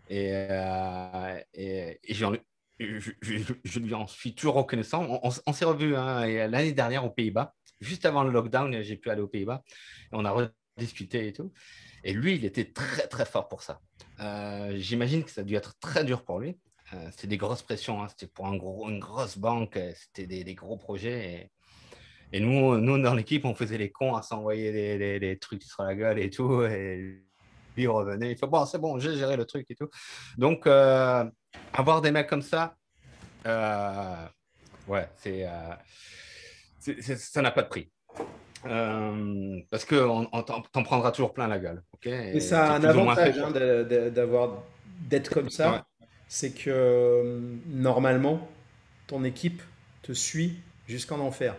Et, euh, et, je, lui en suis toujours reconnaissant. On, s'est revu hein, l'année dernière aux Pays-Bas. Juste avant le lockdown, j'ai pu aller aux Pays-Bas. On a rediscuté et tout. Et lui, il était très, très fort pour ça. Euh, j'imagine que ça a dû être très dur pour lui. Euh, c'était des grosses pressions. Hein. C'était pour un gros, une grosse banque. C'était des, gros projets. Et, et nous, nous, dans l'équipe, on faisait les cons à s'envoyer des, trucs sur la gueule et tout. Et il revenait, il fait bon, c'est bon, j'ai géré le truc et tout. Donc, euh, avoir des mecs comme ça, ouais, c'est, ça n'a pas de prix. parce que on, t'en prendra toujours plein la gueule. Et, ça a un avantage hein, d'avoir d'être comme ça, c'est que normalement ton équipe te suit jusqu'en enfer.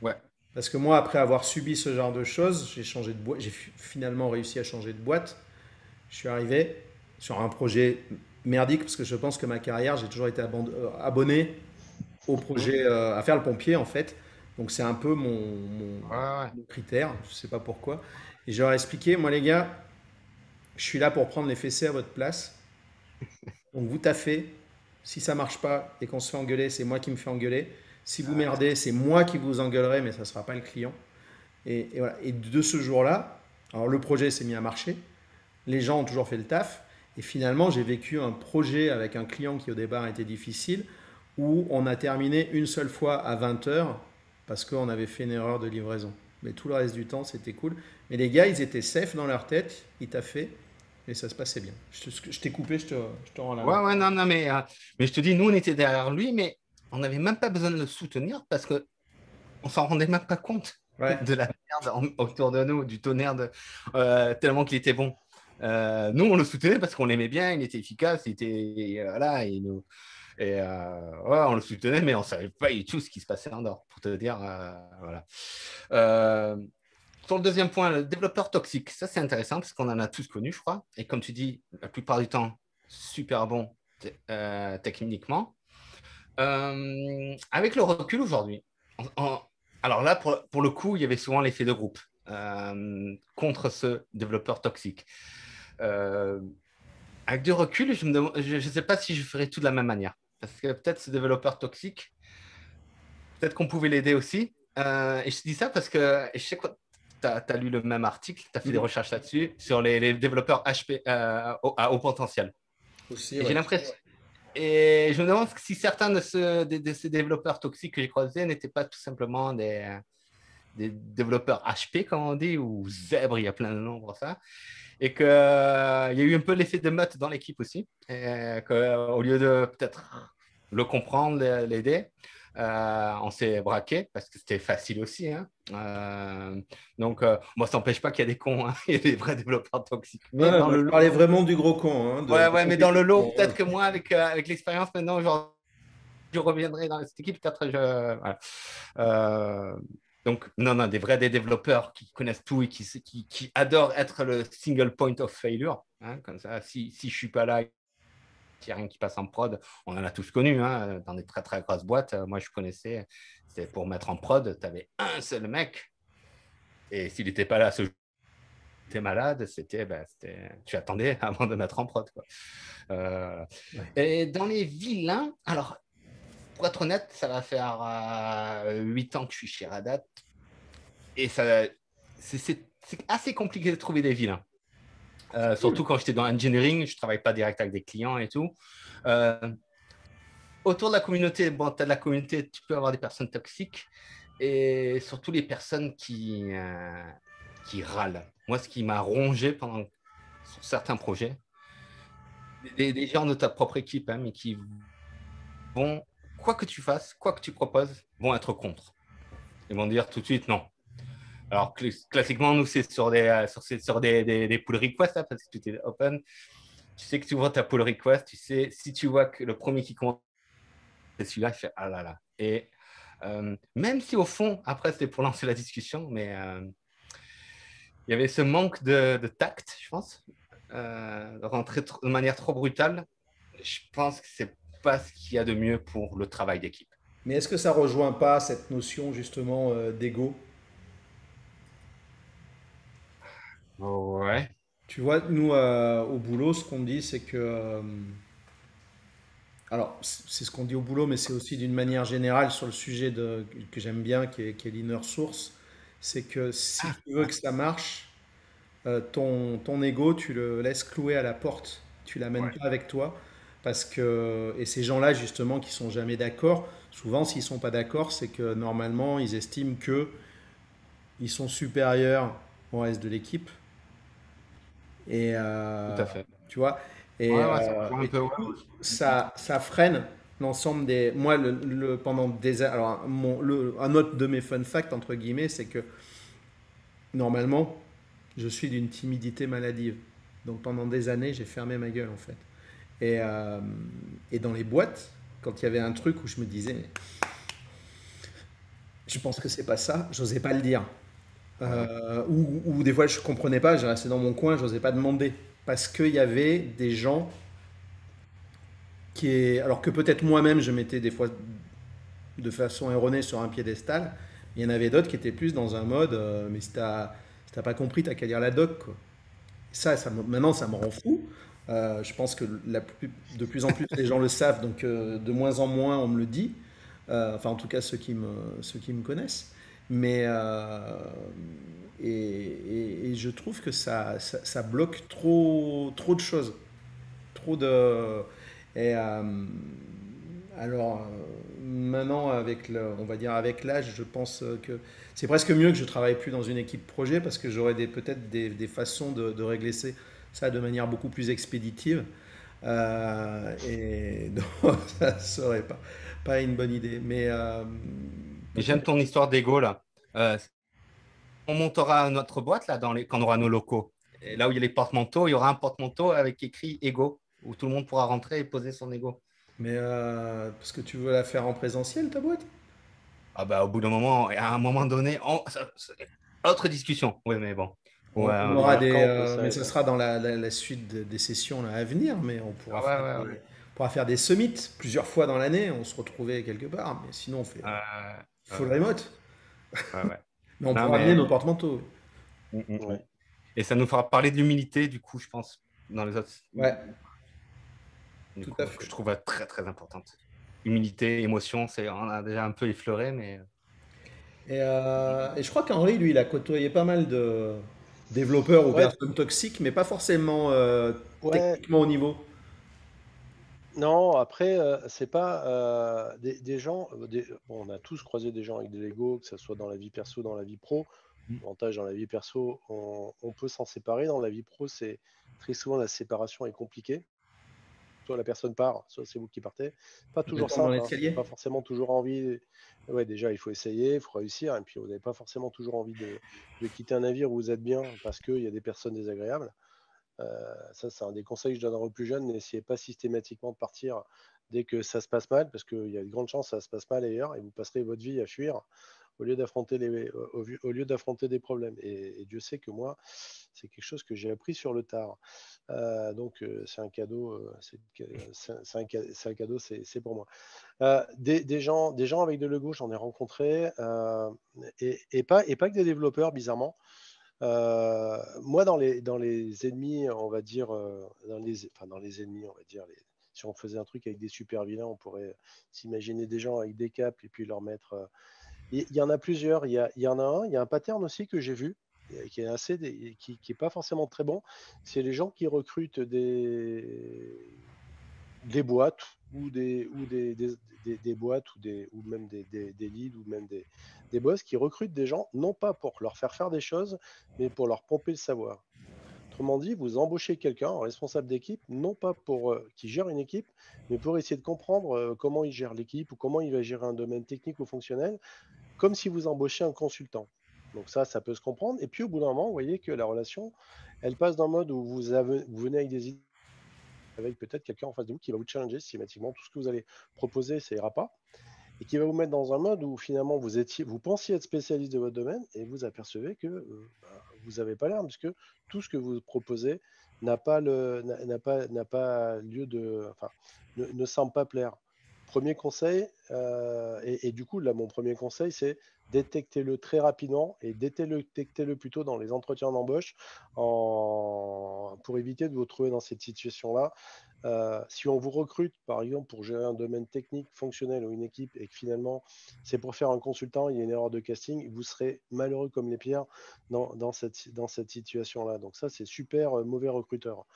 Ouais. Parce que moi, après avoir subi ce genre de choses, j'ai changé de boîte. J'ai finalement réussi à changer de boîte. Je suis arrivé sur un projet merdique parce que je pense que ma carrière, j'ai toujours été euh, abonné au projet euh, à faire le pompier en fait. Donc c'est un peu mon, critère. Je sais pas pourquoi. Et je leur ai expliqué, moi les gars, je suis là pour prendre les fessées à votre place. Donc vous taffez. Si ça marche pas et qu'on se fait engueuler, c'est moi qui me fais engueuler. Si vous merdez, c'est moi qui vous engueulerai, mais ça ne sera pas le client. Et, voilà. et de ce jour-là, alors le projet s'est mis à marcher. Les gens ont toujours fait le taf. Et finalement, j'ai vécu un projet avec un client qui au départ était difficile, où on a terminé une seule fois à 20 heures parce qu'on avait fait une erreur de livraison. Mais tout le reste du temps, c'était cool. Mais les gars, ils étaient safe dans leur tête, ils fait et ça se passait bien. Je, t'ai coupé, je te, je te rends la. Ouais, ouais, non, non, mais, euh, mais je te dis, nous, on était derrière lui, mais on n'avait même pas besoin de le soutenir parce que on s'en rendait même pas compte de la merde autour de nous, du tonnerre, de, euh, tellement qu'il était bon. Euh, nous, on le soutenait parce qu'on l'aimait bien, il était efficace, il était voilà, et nous, et ouais, on le soutenait, mais on savait pas du tout ce qui se passait en dehors, pour te dire, voilà. Sur le deuxième point, le développeur toxique, ça c'est intéressant parce qu'on en a tous connu, je crois. Et comme tu dis, la plupart du temps, super bon euh, techniquement. Euh, avec le recul aujourd'hui, alors là, pour, le coup, il y avait souvent l'effet de groupe euh, contre ce développeur toxique. avec du recul, je ne sais pas si je ferais tout de la même manière. Parce que peut-être ce développeur toxique, peut-être qu'on pouvait l'aider aussi. et je dis ça parce que je sais quoi, tu as, lu le même article, tu as fait des mm. recherches là-dessus, sur les, développeurs HP euh, à haut potentiel. J'ai l'impression. Et je me demande si certains de, ces développeurs toxiques que j'ai croisés n'étaient pas tout simplement des, développeurs HP, comme on dit, ou zèbres, il y a plein de noms pour ça. Et qu'il y a eu un peu l'effet de meute dans l'équipe aussi. Et qu'au lieu de peut-être le comprendre, l'aider, euh, on s'est braqué parce que c'était facile aussi. Hein. Euh, donc, euh, moi, ça n'empêche pas qu'il y a des cons, hein. il y a des vrais développeurs toxiques. Mais dans le parlais vraiment du gros con. Hein, ouais, ouais, mais dans le lot, peut-être que moi, avec, avec l'expérience maintenant, je reviendrai dans cette équipe. Peut-être je. donc, non, non, des vrais des développeurs qui connaissent tout et qui, qui, qui adorent être le single point of failure. comme ça, si, si je ne suis pas là, a rien qui passe en prod. On en a tous connu hein, dans des très très grosses boîtes. Moi, je connaissais, c'était pour mettre en prod, tu avais un seul mec. Et s'il n'était pas là, ce tu malade, c'était, ben, tu attendais avant de mettre en prod. Euh, et dans les vilains, alors, pour être honnête, ça va faire euh, huit ans que je suis chez Radat. Et ça, c'est assez compliqué de trouver des vilains. Euh, surtout quand j'étais dans engineering, je ne travaille pas direct avec des clients et tout. Euh, autour de la communauté, bon, tu as de la communauté, tu peux avoir des personnes toxiques et surtout les personnes qui, euh, qui râlent. Moi, ce qui m'a rongé pendant sur certains projets, des, gens de ta propre équipe, hein, mais qui vont, quoi que tu fasses, quoi que tu proposes, vont être contre. Ils vont dire tout de suite non. Alors, classiquement, nous, c'est sur des, euh, sur, sur des, des, pull requests, hein, parce que tu es open. Tu sais que tu vois ta pull request, tu sais, si tu vois que le premier qui commence, c'est celui-là, il fait ah là là. Et euh, même si au fond, après, c'était pour lancer la discussion, mais euh, il y avait ce manque de, de tact, je pense, de rentrer de manière trop brutale. Je pense que c'est pas ce qu'il y a de mieux pour le travail d'équipe. Mais est-ce que ça rejoint pas cette notion justement d'ego? Ouais. Tu vois, nous, euh, au boulot, ce qu'on dit, c'est que. Euh, alors, c'est ce qu'on dit au boulot, mais c'est aussi d'une manière générale sur le sujet de, que j'aime bien, qui est, qui l'inner source. C'est que si ah. tu veux que ça marche, euh, ton, ton ego, tu le laisses clouer à la porte. Tu l'amènes pas avec toi. Parce que, et ces gens-là, justement, qui sont jamais d'accord, souvent, s'ils sont pas d'accord, c'est que normalement, ils estiment que ils sont supérieurs au reste de l'équipe et, euh, Tout à fait. Tu vois Et, euh, ça, ça freine l'ensemble des. Moi, le, pendant des alors mon, le, un autre de mes fun facts entre guillemets, c'est que normalement, je suis d'une timidité maladive. Donc pendant des années, j'ai fermé ma gueule en fait. Et, euh, et dans les boîtes, quand il y avait un truc où je me disais, je pense que c'est pas ça, j'osais pas le dire. Euh, ou, des fois je comprenais pas, je restais dans mon coin, j'osais pas demander. Parce qu'il y avait des gens qui alors que peut-être moi-même je mettais des fois de façon erronée sur un piédestal, il y en avait d'autres qui étaient plus dans un mode, euh, mais si t'as si pas compris, t'as qu'à lire la doc. Ça, maintenant ça me rend fou. Euh, je pense que de plus en plus les gens le savent, donc euh, de moins en moins on me le dit. enfin, en tout cas, ceux qui me, ceux qui me connaissent. Mais et, et, je trouve que ça, ça, bloque trop, trop de choses, trop de et euh, alors euh, maintenant, avec le, on va dire avec l'âge, je pense que c'est presque mieux que je travaille plus dans une équipe projet parce que j'aurais peut-être des, des, façons de, de, régler ça de manière beaucoup plus expéditive. Euh, et donc, ça serait pas, pas une bonne idée. Mais, j'aime ton histoire d'ego là. on montera notre boîte là dans les, quand on aura nos locaux. Et là où il y a les porte-manteaux, il y aura un porte-manteau avec écrit ego où tout le monde pourra rentrer et poser son ego. Mais euh, parce que tu veux la faire en présentiel, ta boîte? Ah bah au bout d'un moment, à un moment donné, autre discussion. Oui, mais bon. on, aura des, euh, mais ce sera dans la, suite des sessions à venir, mais on pourra, ah faire, des, pourra faire des summits plusieurs fois dans l'année, on se retrouvait quelque part, mais sinon on fait euh, full remote. mais on pourra amener nos porte-manteaux. Mm, mm, et ça nous fera parler de l'humilité, du coup, je pense, dans les autres. Ouais. Tout à fait. Que je trouve très très importante. Humilité, émotion, c'est on a déjà un peu effleuré, mais. Et, euh, et je crois qu'Henri, lui, il a côtoyé pas mal de développeurs ou personnes toxiques, mais pas forcément euh, techniquement au niveau. Non, après, euh, c'est pas des, gens. on a tous croisé des gens avec des Lego, que ce soit dans la vie perso, dans la vie pro. Mmh. L'avantage dans la vie perso, on, on peut s'en séparer. Dans la vie pro, c'est très souvent la séparation est compliquée soit la personne part, soit c'est vous qui partez. Pas toujours ça. Hein. Pas forcément toujours envie. Ouais, déjà, il faut essayer, il faut réussir. Et puis, vous n'avez pas forcément toujours envie de, quitter un navire où vous êtes bien parce qu'il y a des personnes désagréables. Euh, ça, c'est un des conseils que je donne aux plus jeunes. N'essayez pas systématiquement de partir dès que ça se passe mal, parce qu'il y a de grandes chances que ça se passe mal ailleurs et vous passerez votre vie à fuir au lieu d'affronter des problèmes. Et, Dieu sait que moi, c'est quelque chose que j'ai appris sur le tard. Euh, donc euh, c'est un cadeau, euh, c'est un, cadeau, c'est pour moi. Des, des, gens, avec de l'ego, j'en ai rencontré, pas, et pas que des développeurs, bizarrement. Moi, dans les, dans les ennemis, on va dire, dans les, enfin, dans les ennemis, on va dire, si on faisait un truc avec des super vilains, on pourrait s'imaginer des gens avec des caps et puis leur mettre il y en a plusieurs. Il y, en a un, il y a un pattern aussi que j'ai vu, qui est assez, qui est pas forcément très bon. C'est les gens qui recrutent des, des boîtes ou des, ou des, des, boîtes ou, des, ou même des, des, leads ou même des, des boss qui recrutent des gens, non pas pour leur faire faire des choses, mais pour leur pomper le savoir. Autrement dit, vous embauchez quelqu'un, un responsable d'équipe, non pas pour euh, qui gère une équipe, mais pour essayer de comprendre euh, comment il gère l'équipe ou comment il va gérer un domaine technique ou fonctionnel, comme si vous embauchiez un consultant. Donc ça, ça peut se comprendre. Et puis au bout d'un moment, vous voyez que la relation, elle passe d'un mode où vous, avez, vous venez avec des idées, avec peut-être quelqu'un en face de vous qui va vous challenger systématiquement. Tout ce que vous allez proposer, ça ira pas. Et qui va vous mettre dans un mode où finalement vous, étiez, vous pensiez être spécialiste de votre domaine et vous apercevez que euh, bah, vous n'avez pas l'air, puisque tout ce que vous proposez n'a pas, le, n'a, pas, n'a pas lieu de. Enfin, ne, semble pas plaire. Premier conseil, euh, et, du coup, là, mon premier conseil, c'est détectez-le très rapidement et détectez-le plutôt dans les entretiens d'embauche en... pour éviter de vous retrouver dans cette situation-là. Euh, si on vous recrute, par exemple, pour gérer un domaine technique, fonctionnel ou une équipe, et que finalement, c'est pour faire un consultant, il y a une erreur de casting, vous serez malheureux comme les pierres dans, dans cette, dans cette situation-là. Donc ça, c'est super euh, mauvais recruteur.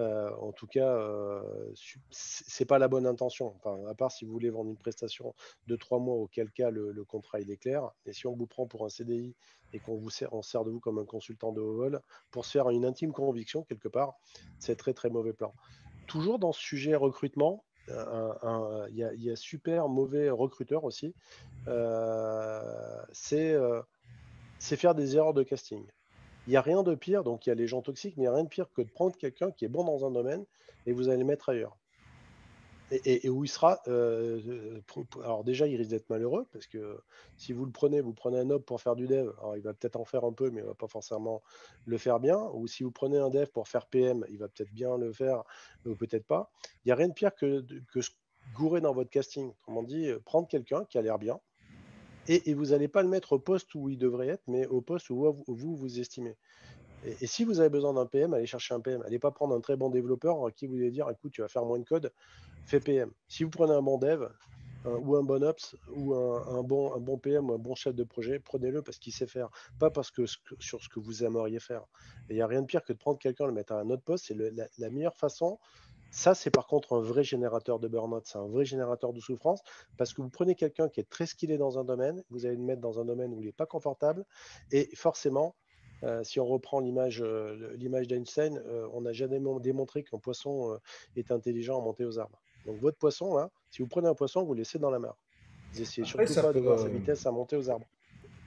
Euh, en tout cas, euh, c'est pas la bonne intention. Enfin, à part si vous voulez vendre une prestation de trois mois, auquel cas le, contrat il est clair. Et si on vous prend pour un CDI et qu'on vous sert, on sert de vous comme un consultant de haut vol pour se faire une intime conviction quelque part, c'est très très mauvais plan. Toujours dans ce sujet recrutement, il y, a super mauvais recruteurs aussi, c'est faire des erreurs de casting. Il n'y a rien de pire, donc il y a les gens toxiques, mais il n'y a rien de pire que de prendre quelqu'un qui est bon dans un domaine et vous allez le mettre ailleurs et, où il sera. Euh, alors déjà, il risque d'être malheureux parce que si vous le prenez, vous prenez un op pour faire du dev, alors il va peut-être en faire un peu, mais il va pas forcément le faire bien. Ou si vous prenez un dev pour faire PM, il va peut-être bien le faire, ou peut-être pas. Il n'y a rien de pire que, que se gourer dans votre casting. Autrement dit, euh, prendre quelqu'un qui a l'air bien, et, vous n'allez pas le mettre au poste où il devrait être, mais au poste où vous vous, estimez. Et, si vous avez besoin d'un PM, allez chercher un PM. Allez pas prendre un très bon développeur qui vous allez dire écoute, tu vas faire moins de code, fais PM. Si vous prenez un bon dev ou un bon ops ou un, bon, un bon PM ou un bon chef de projet, prenez-le parce qu'il sait faire, pas parce que, sur ce que vous aimeriez faire. Il n'y a rien de pire que de prendre quelqu'un, le mettre à un autre poste. C'est la, meilleure façon. Ça, c'est par contre un vrai générateur de burn-out, c'est un vrai générateur de souffrance, parce que vous prenez quelqu'un qui est très skillé dans un domaine, vous allez le mettre dans un domaine où il n'est pas confortable, et forcément, euh, si on reprend l'image euh, l'image d'Einstein, euh, on n'a jamais démontré qu'un poisson est intelligent à monter aux arbres. Donc votre poisson, là, si vous prenez un poisson, vous le laissez dans la mer. Vous essayez surtout pas de voir sa vitesse à monter aux arbres.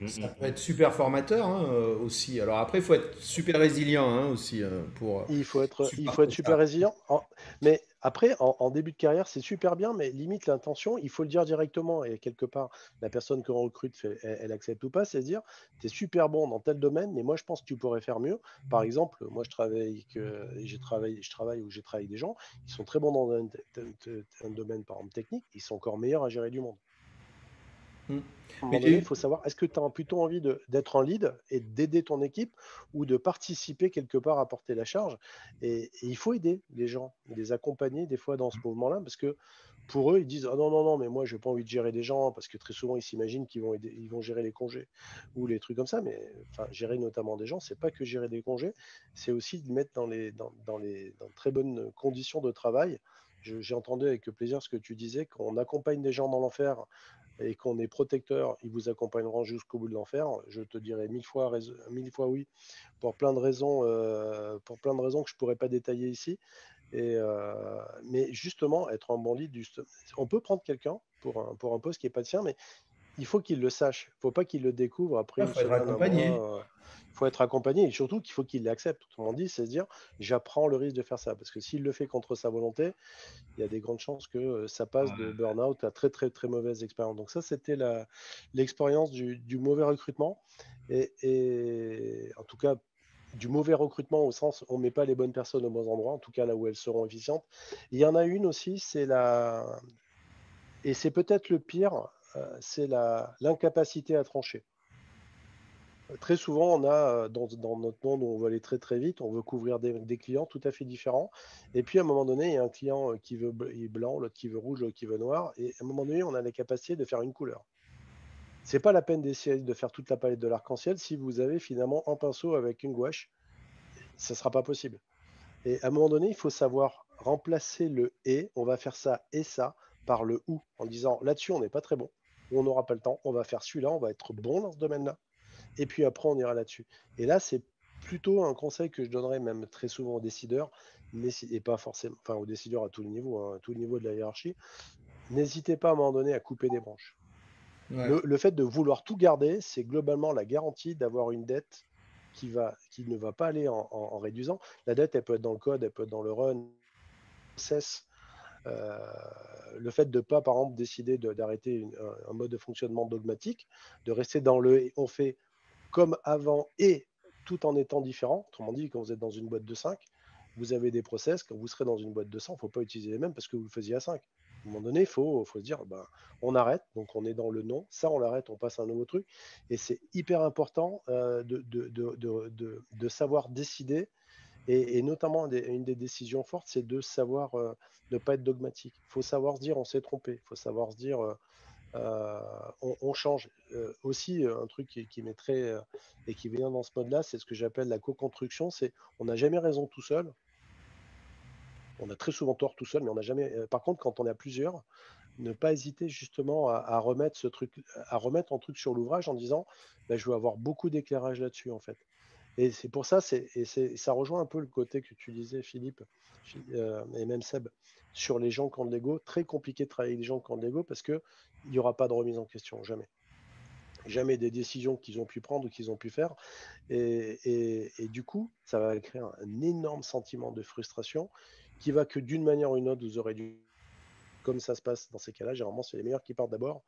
Ça peut être super formateur hein, aussi. Alors après, il faut être super résilient hein, aussi pour. Il faut être, il faut être super résilient. Mais après, en, début de carrière, c'est super bien, mais limite l'intention, il faut le dire directement. Et quelque part, la personne que l'on recrute, elle, accepte ou pas, c'est dire, tu es super bon dans tel domaine, mais moi, je pense que tu pourrais faire mieux. Par exemple, moi, je travaille, que, j'ai travaillé, je travaille ou j'ai travaillé avec des gens, qui sont très bons dans un, un domaine, par exemple, technique, ils sont encore meilleurs à gérer du monde. Mmh. il faut savoir, est-ce que tu as plutôt envie d'être en lead et d'aider ton équipe ou de participer quelque part à porter la charge et, il faut aider les gens, les accompagner des fois dans ce mmh. mouvement-là parce que pour eux, ils disent oh non, non, non, mais moi, je n'ai pas envie de gérer des gens parce que très souvent, ils s'imaginent qu'ils vont, ils vont gérer les congés ou les trucs comme ça. Mais enfin, gérer notamment des gens, c'est pas que gérer des congés, c'est aussi de mettre dans les, dans, dans les dans très bonnes conditions de travail. J'ai entendu avec plaisir ce que tu disais, qu'on accompagne des gens dans l'enfer et qu'on est protecteur, ils vous accompagneront jusqu'au bout de l'enfer. Je te dirais mille fois, mille fois oui, pour plein de raisons, euh, pour plein de raisons que je pourrais pas détailler ici. Et, euh, mais justement, être en bon lead, on peut prendre quelqu'un pour un, pour un poste qui n'est pas le sien, mais il faut qu'il le sache. Il ne faut pas qu'il le découvre après. Il faut être accompagné. Euh, il faut être accompagné et surtout qu'il faut qu'il l'accepte. Autrement dit, c'est se dire j'apprends le risque de faire ça. Parce que s'il le fait contre sa volonté, il y a des grandes chances que euh, ça passe de burn-out à très très très mauvaise expérience. Donc ça, c'était l'expérience du, mauvais recrutement. Et, en tout cas, du mauvais recrutement au sens on ne met pas les bonnes personnes au bons endroits, en tout cas là où elles seront efficientes. Il y en a une aussi, c'est la... Et c'est peut-être le pire, euh, c'est l'incapacité à trancher. Très souvent, on a dans, notre monde où on veut aller très très vite, on veut couvrir des, clients tout à fait différents. Et puis à un moment donné, il y a un client qui veut blanc, l'autre qui veut rouge, l'autre qui veut noir. Et à un moment donné, on a la capacité de faire une couleur. C'est pas la peine d'essayer de faire toute la palette de l'arc-en-ciel si vous avez finalement un pinceau avec une gouache. Ce ne sera pas possible. Et à un moment donné, il faut savoir remplacer le et, on va faire ça et ça, par le ou, en disant là-dessus, on n'est pas très bon, on n'aura pas le temps, on va faire celui-là, on va être bon dans ce domaine-là et puis après on ira là-dessus. Et là, c'est plutôt un conseil que je donnerais même très souvent aux décideurs, et pas forcément, enfin aux décideurs à tous les niveaux, hein, à tout niveau de la hiérarchie, n'hésitez pas à un moment donné à couper des branches. Le, fait de vouloir tout garder, c'est globalement la garantie d'avoir une dette qui, va, qui ne va pas aller en, réduisant. La dette, elle peut être dans le code, elle peut être dans le run, cesse. Euh, le fait de ne pas, par exemple, décider d'arrêter un, mode de fonctionnement dogmatique, de rester dans le on fait comme avant et tout en étant différent. Autrement dit, quand vous êtes dans une boîte de 5, vous avez des process. Quand vous serez dans une boîte de 100, il ne faut pas utiliser les mêmes parce que vous le faisiez à 5. À un moment donné, il faut, se dire, bah, on arrête, donc on est dans le non, ça on l'arrête, on passe à un nouveau truc. Et c'est hyper important euh, de, savoir décider, et, notamment une des décisions fortes, c'est de savoir euh, ne pas être dogmatique. Il faut savoir se dire, on s'est trompé, il faut savoir se dire, euh, euh, on, change. Aussi, un truc qui, qui m'est très et qui vient dans ce mode-là, c'est ce que j'appelle la co-construction. C'est on n'a jamais raison tout seul. On a très souvent tort tout seul, mais on n'a jamais. par contre, quand on a plusieurs, ne pas hésiter justement à, remettre ce truc, à remettre un truc sur l'ouvrage en disant, bah, je veux avoir beaucoup d'éclairage là-dessus en fait. Et c'est pour ça, et ça rejoint un peu le côté que tu disais, Philippe, euh, et même Seb, sur les gens qui ont de l'ego. Très compliqué de travailler avec des gens qui ont de l'ego parce qu'il n'y aura pas de remise en question, jamais. Jamais des décisions qu'ils ont pu prendre ou qu'ils ont pu faire. Et, du coup, ça va créer un, énorme sentiment de frustration qui va que d'une manière ou d'une autre, vous aurez dû comme ça se passe dans ces cas-là, généralement, c'est les meilleurs qui partent d'abord,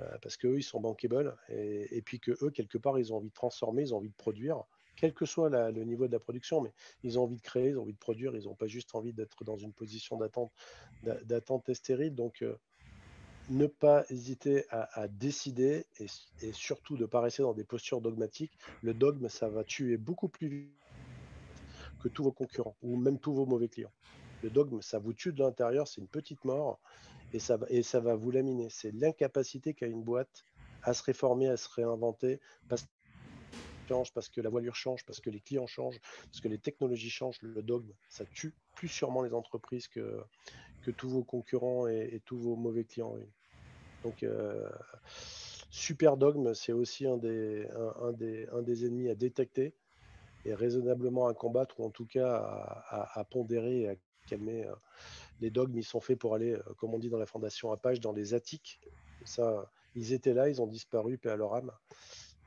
euh, parce qu'eux, ils sont bankable, et, et, puis que eux, quelque part, ils ont envie de transformer, ils ont envie de produire, quel que soit le niveau de la production, mais ils ont envie de créer, ils ont envie de produire, ils n'ont pas juste envie d'être dans une position d'attente, d'attente stérile. Donc, euh, ne pas hésiter à, décider et, surtout de ne pas rester dans des postures dogmatiques. Le dogme, ça va tuer beaucoup plus vite que tous vos concurrents ou même tous vos mauvais clients. Le dogme, ça vous tue de l'intérieur, c'est une petite mort et ça, va vous laminer. C'est l'incapacité qu'a une boîte à se réformer, à se réinventer, parce que la voilure change, parce que les clients changent, parce que les technologies changent, le dogme, ça tue plus sûrement les entreprises que, que tous vos concurrents et, tous vos mauvais clients. Donc, euh, super dogme, c'est aussi un des, un, des, un des ennemis à détecter et raisonnablement à combattre, ou en tout cas à, pondérer et à calmer. Euh, les dogmes, ils sont faits pour aller, euh, comme on dit dans la Fondation Apache, dans les attiques. Ça, ils étaient là, ils ont disparu, paix à leur âme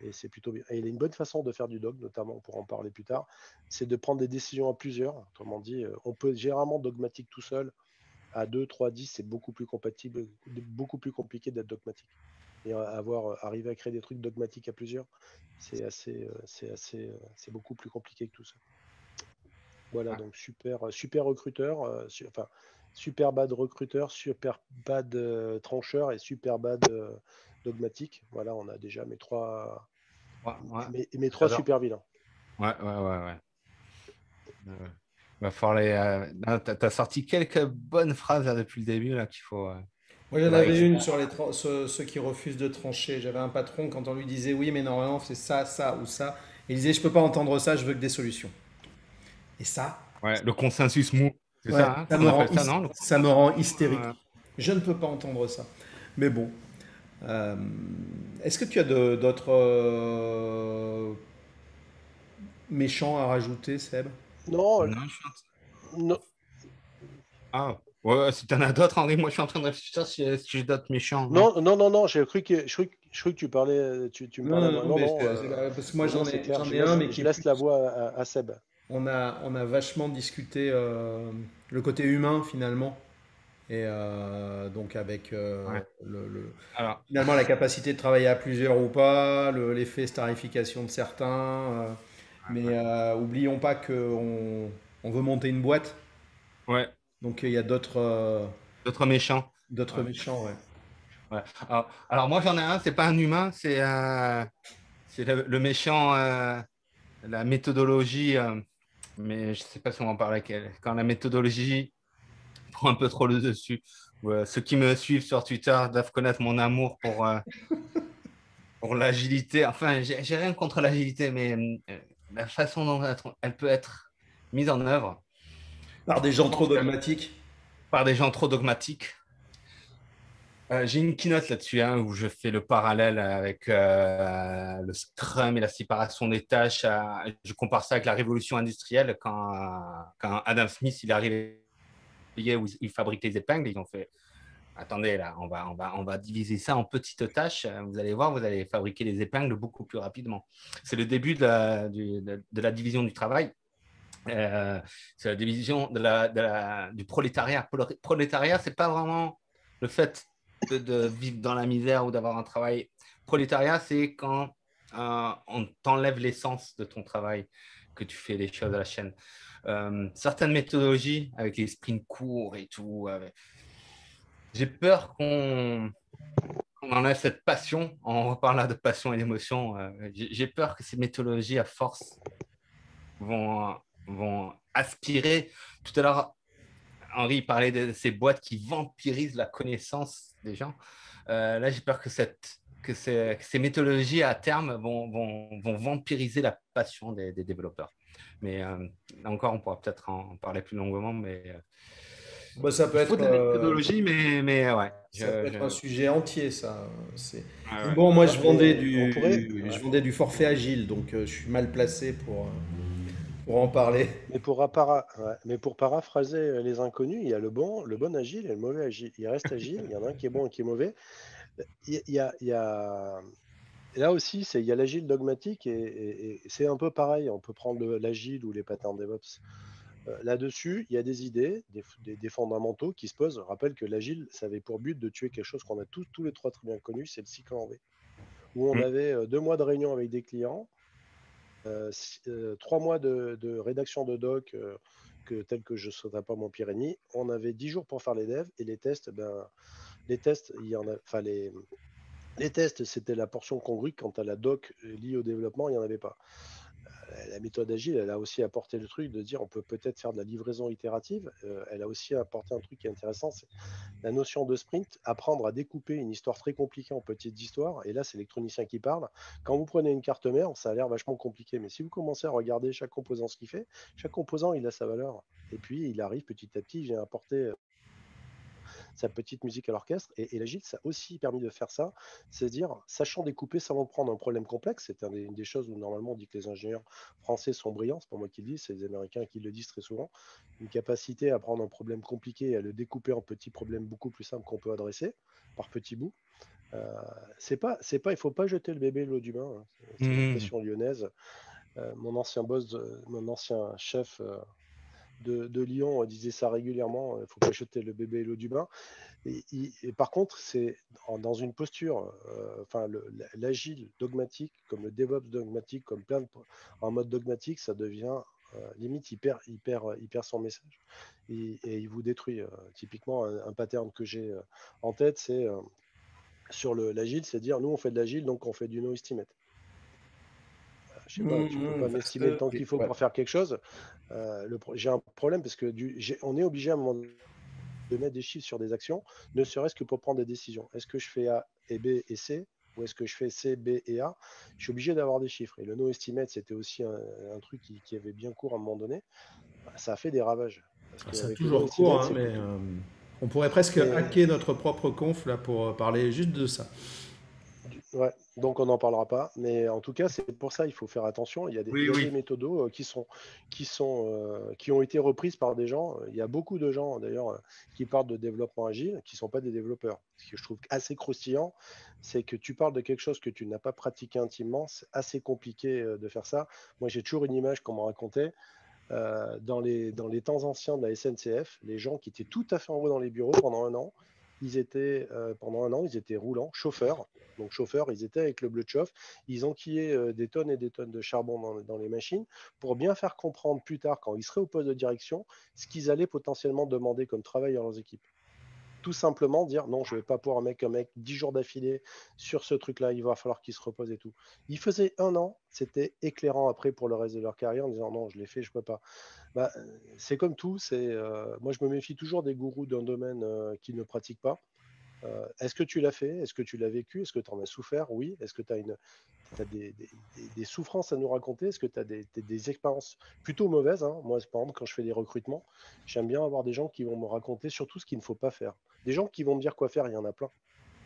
et c'est plutôt bien. Et il y a une bonne façon de faire du dog, notamment, on pourra en parler plus tard, c'est de prendre des décisions à plusieurs. Autrement dit, euh, on peut généralement dogmatique tout seul. À 2, 3, 10, c'est beaucoup plus compatible, beaucoup plus compliqué d'être dogmatique. Et avoir euh, arrivé à créer des trucs dogmatiques à plusieurs, c'est assez, euh, c'est assez, c'est beaucoup plus compliqué que tout ça. Voilà, ah. donc super, super recruteur, enfin super bad recruteur, super bad trancheur et super bad dogmatique. Voilà, on a déjà mes trois, mes, trois super vilains. Ouais, ouais, ouais, ouais. Euh, va falloir les. Euh, tu as, sorti quelques bonnes phrases depuis le début là qu'il faut. Euh, Moi, j'en avais une sur les ceux, qui refusent de trancher. J'avais un patron quand on lui disait oui, mais normalement c'est ça, ça ou ça. il disait je peux pas entendre ça, je veux que des solutions. Et ça. Ouais, le consensus mou. C'est ça, hein, ça, me rend ça, ça, me rend hystérique. Je ne peux pas entendre ça. Mais bon, euh, est-ce que tu as d'autres euh, méchants à rajouter, Seb? Non, non, Ah, ouais, si tu en as d'autres, Henri, moi je suis en train de réfléchir si, j'ai d'autres méchants. Non, non, non, non, j'ai cru que je cru, que tu parlais, tu, tu me parlais. Non, non, non, euh, parce que moi j'en ai, ai, un, mais qui laisse la voix à, Seb. On a, on a vachement discuté le côté humain finalement et euh, donc avec euh, le, finalement la capacité de travailler à plusieurs ou pas, l'effet starification de certains. Euh, mais oublions pas qu'on on veut monter une boîte. Ouais. Donc il y a d'autres. d'autres méchants. D'autres méchants, ouais. Alors, alors, moi j'en ai un, c'est pas un humain, c'est c'est le, méchant, la méthodologie, mais je sais pas si on en parle elle. Quand la méthodologie un peu trop le dessus. ceux qui me suivent sur Twitter doivent connaître mon amour pour, euh, pour l'agilité. Enfin, j'ai rien contre l'agilité, mais euh, la façon dont elle peut être mise en œuvre. Par des gens trop dogmatiques. Par des gens trop dogmatiques. Euh, j'ai une keynote là-dessus hein, où je fais le parallèle avec le Scrum et la séparation des tâches. je compare ça avec la révolution industrielle quand, quand Adam Smith il est où ils fabriquent les épingles. Ils ont fait attendez, là, on va, on, va, on va diviser ça en petites tâches. Vous allez voir, vous allez fabriquer les épingles beaucoup plus rapidement. C'est le début de la, division du travail. Euh, c'est la division du prolétariat. Le prolétariat, ce n'est pas vraiment le fait de, vivre dans la misère ou d'avoir un travail. Prolétariat, c'est quand euh, on t'enlève l'essence de ton travail, que tu fais les choses à la chaîne. Euh, certaines méthodologies avec les sprints courts et tout. Euh, j'ai peur qu'on enlève cette passion. On reparle là de passion et d'émotion. Euh, j'ai peur que ces méthodologies, à force, vont, aspirer. Tout à l'heure, Henri parlait de ces boîtes qui vampirisent la connaissance des gens. là, j'ai peur que, cette, que, ces, méthodologies, à terme, vont vampiriser la passion des développeurs. Mais euh, là encore, on pourra peut-être en parler plus longuement. Mais euh, Bah, ça peut être. de la méthodologie, mais, mais ouais. Ça peut être un sujet entier, ça. Bon, moi, je vendais, du, je vendais du forfait agile, donc je suis mal placé pour, pour en parler. Mais pour, para... mais pour paraphraser les inconnus, il y a le bon, le bon agile et le mauvais agile. Il reste agile, il y en a un qui est bon et qui est mauvais. Il y a, il y a là aussi, il y a l'agile dogmatique et, c'est un peu pareil. On peut prendre l'agile ou les patterns DevOps. Euh, là-dessus, il y a des idées, des, fondamentaux qui se posent. Je rappelle que l'agile, ça avait pour but de tuer quelque chose qu'on a tous, tous les trois très bien connu, c'est le cycle en V. Où on mmh. avait euh, deux mois de réunion avec des clients, euh, trois mois de, rédaction de doc, que, tel que je ne pas mon Pyrénées. On avait dix jours pour faire les devs et les tests, ben, les tests, il y en a, enfin les, les tests, c'était la portion congrue. Quant à la doc euh, liée au développement, il n'y en avait pas. Euh, la méthode agile, elle a aussi apporté le truc de dire on peut peut-être faire de la livraison itérative. Euh, elle a aussi apporté un truc qui est intéressant, c'est la notion de sprint, apprendre à découper une histoire très compliquée en petites histoires. Et là, c'est l'électronicien qui parle. Quand vous prenez une carte mère, ça a l'air vachement compliqué. Mais si vous commencez à regarder chaque composant ce qu'il fait, chaque composant, il a sa valeur. Et puis, il arrive petit à petit, vient apporter sa petite musique à l'orchestre. Et, l'agile, ça a aussi permis de faire ça, c'est dire, sachant découper sans prendre un problème complexe, c'est une des choses où normalement on dit que les ingénieurs français sont brillants, c'est pas moi qui le dis, c'est les Américains qui le disent très souvent, une capacité à prendre un problème compliqué et à le découper en petits problèmes beaucoup plus simples qu'on peut adresser par petits bouts. Euh, c'est pas, c'est pas, il faut pas jeter le bébé l'eau du bain. Hein. C'est une mmh. expression lyonnaise. Euh, mon ancien boss, mon ancien chef euh, de, Lyon disait ça régulièrement, il faut pas jeter le bébé et l'eau du bain. Et, par contre, c'est dans une posture, euh, enfin l'agile dogmatique, comme le DevOps dogmatique, comme plein de, en mode dogmatique, ça devient euh, limite hyper, hyper, hyper son message et, il vous détruit. Euh, typiquement, un, pattern que j'ai en tête, c'est sur l'agile, c'est dire nous on fait de l'agile, donc on fait du no estimate. Je sais pas, tu peux mmh, pas m'estimer le temps qu'il faut pour faire quelque chose. Euh, j'ai un problème parce que du, on est obligé à un moment de mettre des chiffres sur des actions, ne serait-ce que pour prendre des décisions. Est-ce que je fais A et B et C ou est-ce que je fais C, B et A? Je suis obligé d'avoir des chiffres. Et le no estimate, c'était aussi un, truc qui, avait bien cours à un moment donné. Bah, ça a fait des ravages. ça a toujours cours, hein, mais euh, on pourrait presque hacker notre propre conf là, pour euh, parler juste de ça. Ouais, donc on n'en parlera pas. Mais en tout cas, c'est pour ça il faut faire attention. Il y a des, méthodos euh, qui, sont, qui, sont, euh, qui ont été reprises par des gens. Il y a beaucoup de gens d'ailleurs euh, qui parlent de développement agile, qui ne sont pas des développeurs. Ce que je trouve assez croustillant, c'est que tu parles de quelque chose que tu n'as pas pratiqué intimement. C'est assez compliqué de faire ça. Moi, j'ai toujours une image qu'on m'a racontée. dans, les, dans les temps anciens de la SNCF, les gens qui étaient tout à fait en haut dans les bureaux pendant un an, ils étaient, euh, pendant un an, ils étaient roulants, chauffeurs. Donc chauffeurs, ils étaient avec le bleu de chauffe. Ils enquillaient euh, des tonnes et des tonnes de charbon dans, les machines pour bien faire comprendre plus tard, quand ils seraient au poste de direction, ce qu'ils allaient potentiellement demander comme travail à leurs équipes tout simplement dire non, je ne vais pas pouvoir mettre un mec 10 jours d'affilée sur ce truc-là, il va falloir qu'il se repose et tout. Ils faisaient un an, c'était éclairant après pour le reste de leur carrière en disant non, je l'ai fait, je ne peux pas. Bah, c'est comme tout, c'est euh, moi je me méfie toujours des gourous d'un domaine euh, qui ne pratiquent pas. Euh, est-ce que tu l'as fait? Est-ce que tu l'as vécu? Est-ce que tu en as souffert? Oui. Est-ce que tu as, une, des, souffrances à nous raconter Est-ce que tu as des, expériences plutôt mauvaises hein? Moi, par exemple, quand je fais des recrutements, j'aime bien avoir des gens qui vont me raconter surtout ce qu'il ne faut pas faire. Des gens qui vont me dire quoi faire, il y en a plein.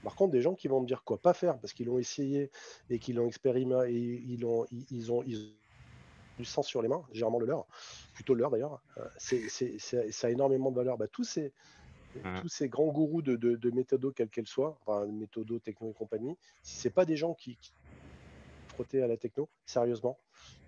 Par contre, des gens qui vont me dire quoi pas faire parce qu'ils l'ont essayé et qu'ils l'ont expérimenté et ils ont, ils, ont, du sang sur les mains, généralement le leur, plutôt le leur d'ailleurs. Euh, c'est, ça a énormément de valeur. Bah, tous ces, Mmh. tous ces grands gourous de, de, méthodo, quelles qu'elles soient, enfin, méthodo, techno et compagnie, si c'est pas des gens qui, qui frottaient à la techno, sérieusement,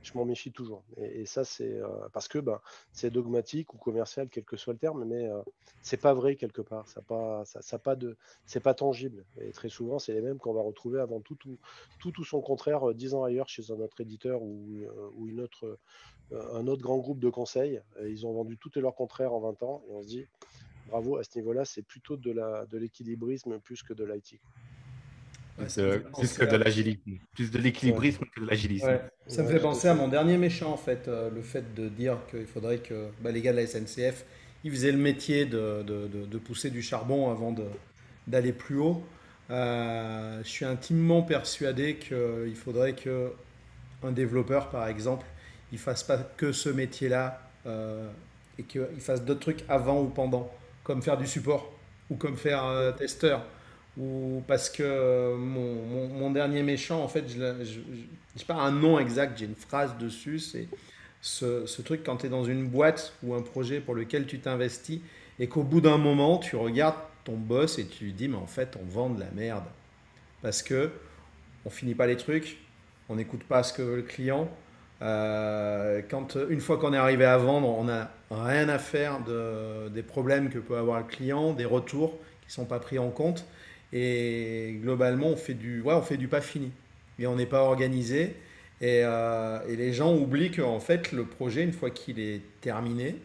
je m'en méfie toujours. Et, ça, c'est euh, parce que ben, c'est dogmatique ou commercial, quel que soit le terme, mais euh, c'est pas vrai quelque part. Ça pas, ça, pas de, c'est pas tangible. Et très souvent, c'est les mêmes qu'on va retrouver avant tout, tout, tout, tout son contraire euh, dix ans ailleurs chez un autre éditeur ou, ou une autre, un autre grand groupe de conseils. ils ont vendu tout et leur contraire en 20 ans et on se dit, bravo, à ce niveau-là, c'est plutôt de l'équilibrisme de plus que de l'IT. Plus, que de l'agilité, plus de l'équilibrisme que de l'agilisme. Ça me fait penser à mon dernier méchant en fait, euh, le fait de dire qu'il faudrait que bah, les gars de la SNCF, ils faisaient le métier de, de, de, pousser du charbon avant d'aller plus haut. Euh, je suis intimement persuadé qu'il faudrait que un développeur, par exemple, il fasse pas que ce métier-là euh, et qu'il fasse d'autres trucs avant ou pendant comme faire du support ou comme faire euh, testeur. Ou parce que mon, mon, dernier méchant, en fait, je n'ai pas un nom exact, j'ai une phrase dessus, c'est ce, truc quand tu es dans une boîte ou un projet pour lequel tu t'investis et qu'au bout d'un moment, tu regardes ton boss et tu lui dis, mais en fait, on vend de la merde. Parce que on finit pas les trucs, on n'écoute pas ce que veut le client. Euh, quand, une fois qu'on est arrivé à vendre, on n'a rien à faire de, des problèmes que peut avoir le client, des retours qui ne sont pas pris en compte. Et globalement, on fait du, ouais, on fait du pas fini. Et on n'est pas organisé. Et, euh, les gens oublient qu'en fait, le projet, une fois qu'il est terminé,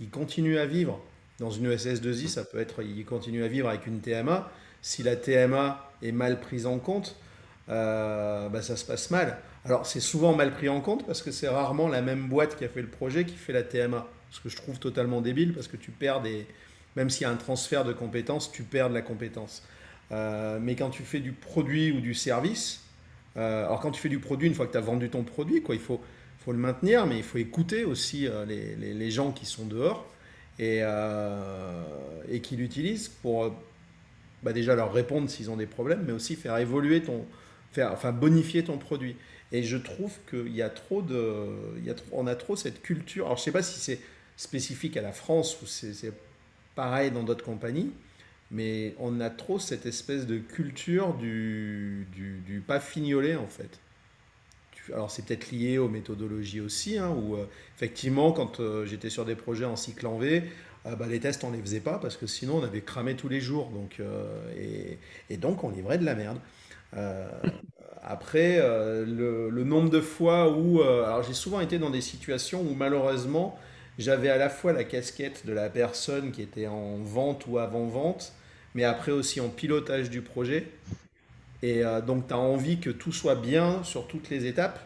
il continue à vivre. Dans une ESS2I, ça peut être, il continue à vivre avec une TMA. Si la TMA est mal prise en compte, euh, bah, ça se passe mal. Alors c'est souvent mal pris en compte parce que c'est rarement la même boîte qui a fait le projet qui fait la TMA. Ce que je trouve totalement débile parce que tu perds des... Même s'il y a un transfert de compétences, tu perds de la compétence. Euh, mais quand tu fais du produit ou du service, euh, alors quand tu fais du produit, une fois que tu as vendu ton produit, quoi, il faut, faut le maintenir, mais il faut écouter aussi les, les, les, gens qui sont dehors et, et qui l'utilisent pour bah déjà leur répondre s'ils ont des problèmes, mais aussi faire évoluer ton, faire, enfin bonifier ton produit. Et je trouve qu'il y a trop de, il y a trop, on a trop cette culture. Alors je sais pas si c'est spécifique à la France ou c'est pareil dans d'autres compagnies, mais on a trop cette espèce de culture du, pas fignolé en fait. Alors c'est peut-être lié aux méthodologies aussi, hein, où euh, effectivement quand euh, j'étais sur des projets en cycle en V, euh, bah, les tests on les faisait pas parce que sinon on avait cramé tous les jours, donc, et, donc on livrait de la merde. Après, le, nombre de fois où... Alors j'ai souvent été dans des situations où malheureusement, j'avais à la fois la casquette de la personne qui était en vente ou avant-vente, mais après aussi en pilotage du projet. Et donc tu as envie que tout soit bien sur toutes les étapes.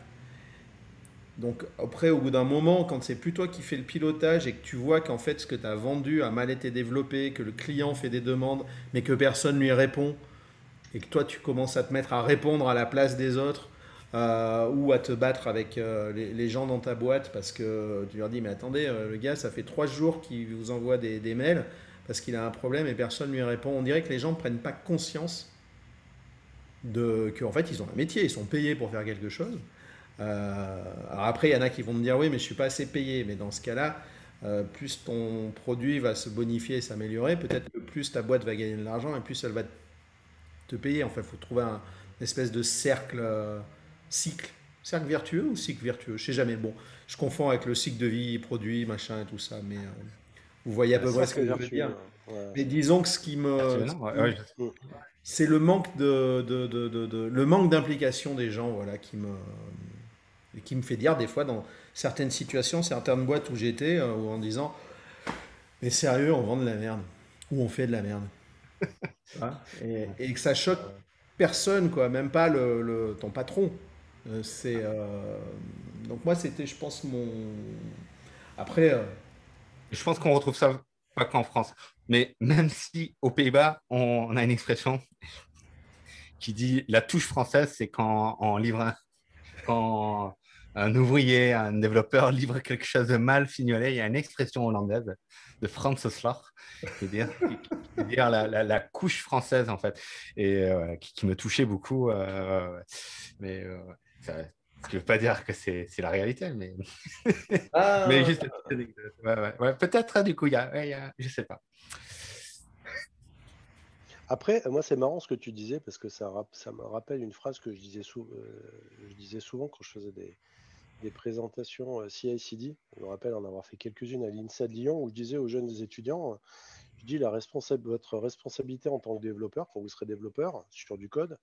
Donc après, au bout d'un moment, quand c'est plus toi qui fais le pilotage et que tu vois qu'en fait ce que tu as vendu a mal été développé, que le client fait des demandes, mais que personne lui répond, et que toi tu commences à te mettre à répondre à la place des autres euh, ou à te battre avec euh, les, gens dans ta boîte parce que tu leur dis mais attendez euh, le gars ça fait trois jours qu'il vous envoie des, mails parce qu'il a un problème et personne lui répond. On dirait que les gens ne prennent pas conscience de qu'en fait ils ont un métier, ils sont payés pour faire quelque chose. alors après il y en a qui vont me dire oui mais je suis pas assez payé mais dans ce cas-là plus ton produit va se bonifier et s'améliorer, peut-être que plus ta boîte va gagner de l'argent et plus elle va te payer. Enfin, il faut trouver un espèce de cercle, euh, cycle, cercle vertueux ou cycle vertueux? Je sais jamais. Bon, je confonds avec le cycle de vie, produit, machin et tout ça, mais euh, vous voyez à peu près ce que je veux dire. Mais disons que ce qui me, c'est le manque de, de, de, de, le manque d'implication des gens, voilà, qui me, qui me fait dire des fois dans certaines situations, certaines boîtes où j'étais, euh, en disant, mais sérieux, on vend de la merde ou on fait de la merde. et, que ça choque personne, quoi, même pas le, ton patron. Euh, c'est euh, donc moi c'était, je pense mon. Après. Euh, je pense qu'on retrouve ça pas qu'en France, mais même si aux Pays-Bas on, a une expression qui dit la touche française, c'est quand on livre un, quand un ouvrier, un développeur livre quelque chose de mal fignolé. Il y a une expression hollandaise de Franz Oslar qui dire, dire la, couche française en fait, et qui, me touchait beaucoup. Mais ce qui ne veut pas dire que c'est la réalité, mais, ah. mais juste peut-être du coup, il y a, y a, je sais pas. Après, moi, c'est marrant ce que tu disais parce que ça, ça me rappelle une phrase que je disais, je disais souvent quand je faisais des, des présentations CI/CD. Je me rappelle en avoir fait quelques-unes à l'INSA de Lyon où je disais aux jeunes étudiants je dis la votre responsabilité en tant que développeur, quand vous serez développeur sur du code,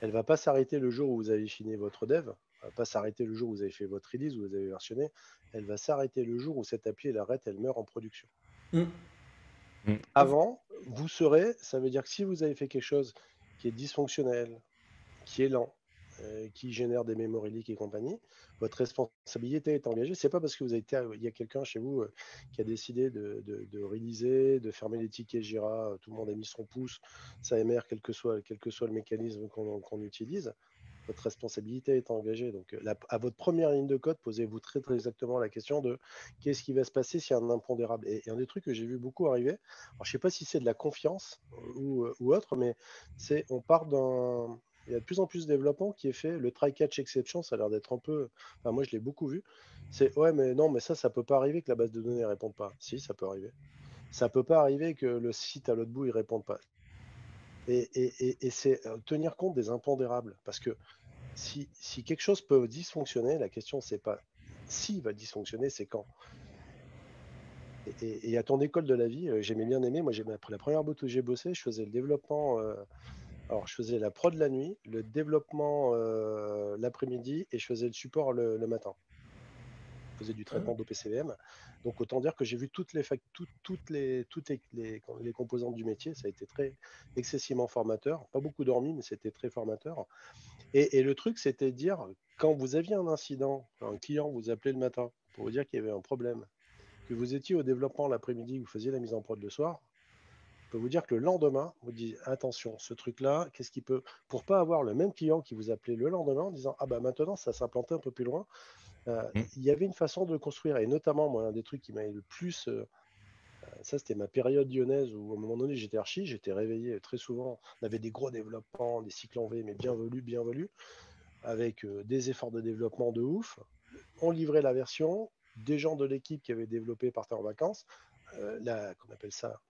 elle va pas s'arrêter le jour où vous avez fini votre dev, elle va pas s'arrêter le jour où vous avez fait votre release, où vous avez versionné, elle va s'arrêter le jour où cette appli elle arrête, elle meurt en production. Mmh. Mmh. Avant, vous serez, ça veut dire que si vous avez fait quelque chose qui est dysfonctionnel, qui est lent, euh, qui génère des memory et compagnie, votre responsabilité est engagée. C'est pas parce que vous avez été, il y a quelqu'un chez vous euh, qui a décidé de, de, de de fermer les tickets Jira, tout le monde a mis son pouce, ça émère quel que soit, quel que soit le mécanisme qu'on utilise. votre responsabilité est engagée. Donc, euh, à votre première ligne de code, posez-vous très, très exactement la question de qu'est-ce qui va se passer s'il y a un impondérable. Et, un des trucs que j'ai vu beaucoup arriver, je ne sais pas si c'est de la confiance ou, euh, ou autre, mais c'est on part d'un. Il y a de plus en plus de développement qui est fait. Le try-catch exception, ça a l'air d'être un peu. Enfin, moi, je l'ai beaucoup vu. C'est ouais, mais non, mais ça, ça peut pas arriver que la base de données ne réponde pas. Si, ça peut arriver. Ça peut pas arriver que le site à l'autre bout ne réponde pas. Et, c'est euh, tenir compte des impondérables. Parce que si, quelque chose peut dysfonctionner, la question, c'est pas s'il va dysfonctionner, c'est quand. Et, à ton école de la vie, euh, j'aimais bien aimer. Moi, j'ai la première boîte où j'ai bossé, je faisais le développement. Euh, alors, je faisais la prod la nuit, le développement l'après-midi et je faisais le support le matin faisait du traitement d'OPCVM. Donc autant dire que j'ai vu toutes les, toutes, les, toutes les, les, composantes du métier. Ça a été très excessivement formateur. Pas beaucoup dormi, mais c'était très formateur. Et, le truc, c'était de dire, quand vous aviez un incident, un client vous appelait le matin pour vous dire qu'il y avait un problème, que vous étiez au développement l'après-midi, vous faisiez la mise en prod le soir, je peux vous dire que le lendemain, vous dites attention, ce truc-là, qu'est-ce qui peut, pour pas avoir le même client qui vous appelait le lendemain en disant ah bah maintenant ça s'implantait un peu plus loin, euh, mmh. Il y avait une façon de construire, et notamment, moi, un des trucs qui m'a le plus. Euh, euh, ça, c'était ma période lyonnaise où, à un moment donné, j'étais archi, j'étais réveillé très souvent. On avait des gros développements, des cycles en V, mais bienvenus, bienvenus, avec des efforts de développement de ouf. On livrait la version, des gens de l'équipe qui avaient développé partaient en vacances. là, qu'on appelle ça?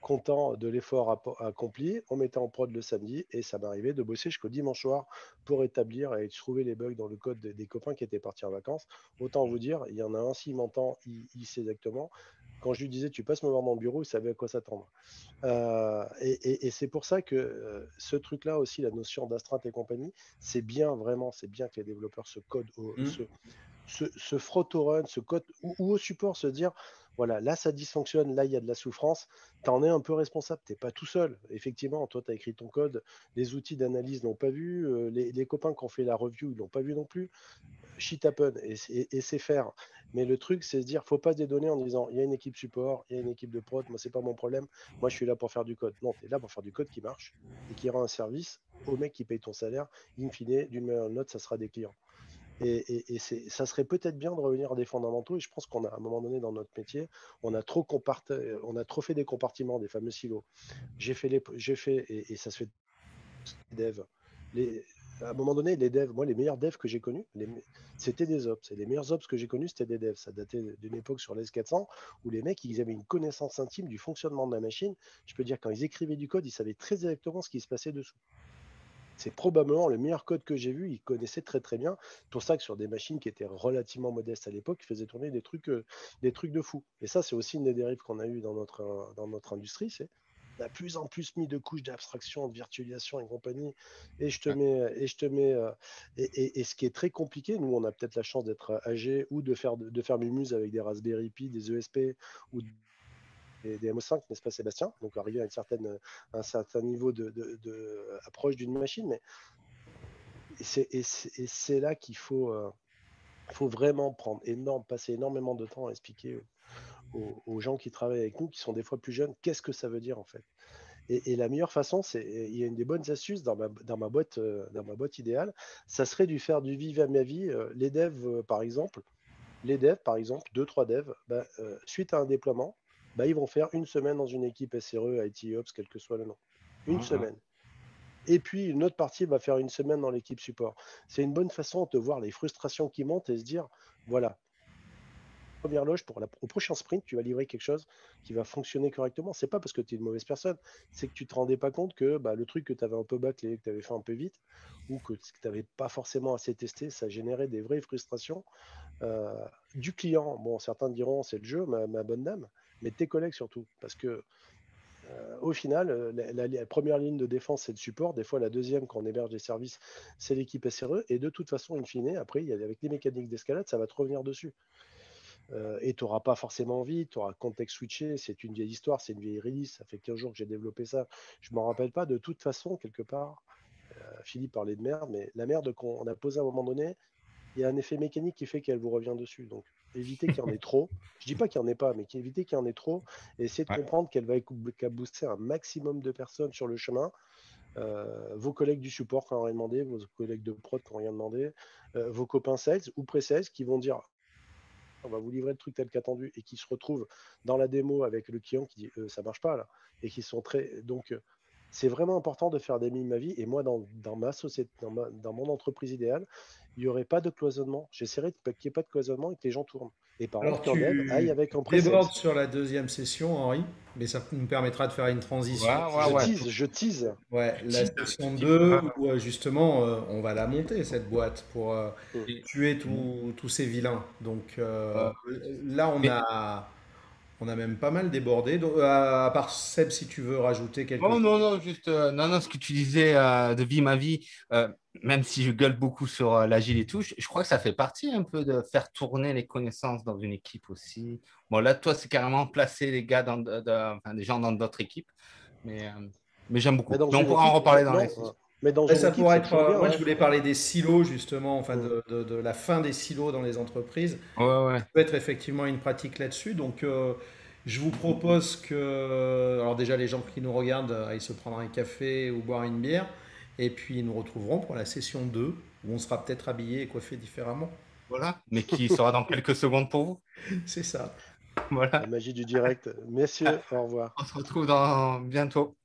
Content de l'effort accompli. On mettait en prod le samedi et ça m'arrivait de bosser jusqu'au dimanche soir pour établir et trouver les bugs dans le code des, copains qui étaient partis en vacances. Autant vous dire, il y en a un, s'il m'entend, il, sait exactement. Quand je lui disais, tu passes me voir dans le bureau, il savait à quoi s'attendre. Euh, et, c'est pour ça que euh, ce truc-là aussi, la notion d'astreinte et compagnie, c'est bien vraiment, c'est bien que les développeurs se codent, au, mmh. se, se, frottent au run, se codent ou, ou, au support, se dire voilà, là ça dysfonctionne, là il y a de la souffrance, tu en es un peu responsable, tu pas tout seul. Effectivement, toi tu as écrit ton code, les outils d'analyse n'ont pas vu, euh, les, copains qui ont fait la review, ils l'ont pas vu non plus. Shit happen et, c'est faire. Mais le truc, c'est se dire, faut pas se dédonner en disant, il y a une équipe support, il y a une équipe de prod, moi c'est pas mon problème, moi je suis là pour faire du code. Non, tu es là pour faire du code qui marche et qui rend un service au mec qui paye ton salaire. In fine, d'une meilleure note, ça sera des clients. Et, ça serait peut-être bien de revenir à des fondamentaux. Et je pense qu'on a, à un moment donné dans notre métier, on a trop, on a trop fait des compartiments, des fameux silos. J'ai fait, les, fait et, ça se fait devs. Les, à un moment donné, les devs, moi, les meilleurs devs que j'ai connus, c'était des ops. Et les meilleurs ops que j'ai connus, c'était des devs. Ça datait d'une époque sur l'S400 où les mecs, ils avaient une connaissance intime du fonctionnement de la machine. Je peux dire, quand ils écrivaient du code, ils savaient très exactement ce qui se passait dessous c'est probablement le meilleur code que j'ai vu. Il connaissait très très bien. Pour ça que sur des machines qui étaient relativement modestes à l'époque, il faisait tourner des trucs, euh, des trucs de fou. Et ça, c'est aussi une des dérives qu'on a eues dans notre, euh, dans notre industrie. C'est on a plus en plus mis de couches d'abstraction, de virtualisation et compagnie. Et je te mets, et je te mets, euh, et, ce qui est très compliqué, nous, on a peut-être la chance d'être âgés ou de faire, de, faire Mumuse avec des Raspberry Pi, des ESP ou des, MO5, n'est-ce pas Sébastien? Donc arriver à un certain niveau de, d'une machine, mais c'est là qu'il faut, euh, vraiment prendre passer énormément de temps à expliquer aux, gens qui travaillent avec nous, qui sont des fois plus jeunes, qu'est-ce que ça veut dire en fait. Et, la meilleure façon, c'est, il y a une des bonnes astuces dans ma, boîte, euh, dans ma boîte idéale, ça serait du faire du vivre à ma vie. Euh, les devs, par exemple, les devs, par exemple, deux, trois devs, bah, suite à un déploiement, bah, ils vont faire une semaine dans une équipe SRE, IT Ops, quel que soit le nom. Une ah, ah. semaine. Et puis une autre partie va faire une semaine dans l'équipe support. C'est une bonne façon de voir les frustrations qui montent et se dire, voilà, première loge pour la, au prochain sprint, tu vas livrer quelque chose qui va fonctionner correctement. C'est pas parce que tu es une mauvaise personne, c'est que tu te rendais pas compte que bah, le truc que tu avais un peu bâclé, que tu avais fait un peu vite, ou que tu n'avais pas forcément assez testé, ça générait des vraies frustrations euh, du client. Bon, certains diront c'est le jeu, ma bonne dame, mais tes collègues surtout. Parce que euh, au final, euh, la, première ligne de défense, c'est le support. Des fois, la deuxième, quand on héberge des services, c'est l'équipe SRE. Et de toute façon, in fine, après, y a, avec les mécaniques d'escalade, ça va te revenir dessus. Euh, et tu n'auras pas forcément envie, tu auras contexte switché, c'est une vieille histoire, c'est une vieille release, ça fait 15 jours que j'ai développé ça, je ne m'en rappelle pas. De toute façon, quelque part, Philippe parlait de merde, mais la merde qu'on a posée à un moment donné, il y a un effet mécanique qui fait qu'elle vous revient dessus. Donc, éviter qu'il y en ait trop. Je dis pas qu'il n'y en ait pas, mais éviter qu'il y en ait trop et essayer de comprendre qu'elle va booster un maximum de personnes sur le chemin. vos collègues du support qui ont rien demandé, vos collègues de prod qui n'ont rien demandé, vos copains sales ou pré-sales qui vont dire on va vous livrer le truc tel qu'attendu et qui se retrouvent dans la démo avec le client qui dit ça marche pas là et qui sont très donc c'est vraiment important de faire des mimes à vie et moi dans, ma société dans, dans mon entreprise idéale il n'y aurait pas de cloisonnement j'essaierai qu'il n'y ait pas de cloisonnement et que les gens tournent et par Alors, tu aille avec en débordes sur la deuxième session, Henri, mais ça nous permettra de faire une transition. je, tease, je tease. Ouais, la session 2, où euh, justement, euh, on va la monter, cette boîte, pour euh, mm. tuer tous ces vilains. Donc là, on a on a même pas mal débordé. Donc, euh, à part Seb, si tu veux rajouter quelque oh, chose. Non, non, juste, euh, non, non, ce que tu disais euh, de vie ma vie, même si je gueule beaucoup sur l'agile et tout, je, crois que ça fait partie un peu de faire tourner les connaissances dans une équipe aussi. Bon, là, toi, c'est carrément placer les gars dans, enfin, des gens dans d'autres équipes, mais, mais j'aime beaucoup. Donc, on pourra en reparler dans les. Mais dans ça pourrait être. moi, je voulais parler des silos, justement, enfin, de, de, la fin des silos dans les entreprises. Ouais, ouais. Ça peut être effectivement une pratique là-dessus. Donc, euh, je vous propose que. Alors, déjà, les gens qui nous regardent aillent se prendre un café ou boire une bière. Et puis, ils nous retrouveront pour la session 2, où on sera peut-être habillé et coiffé différemment. Voilà, mais qui sera dans quelques secondes pour vous. C'est ça. Voilà. La magie du direct. Messieurs, au revoir. On se retrouve dans bientôt.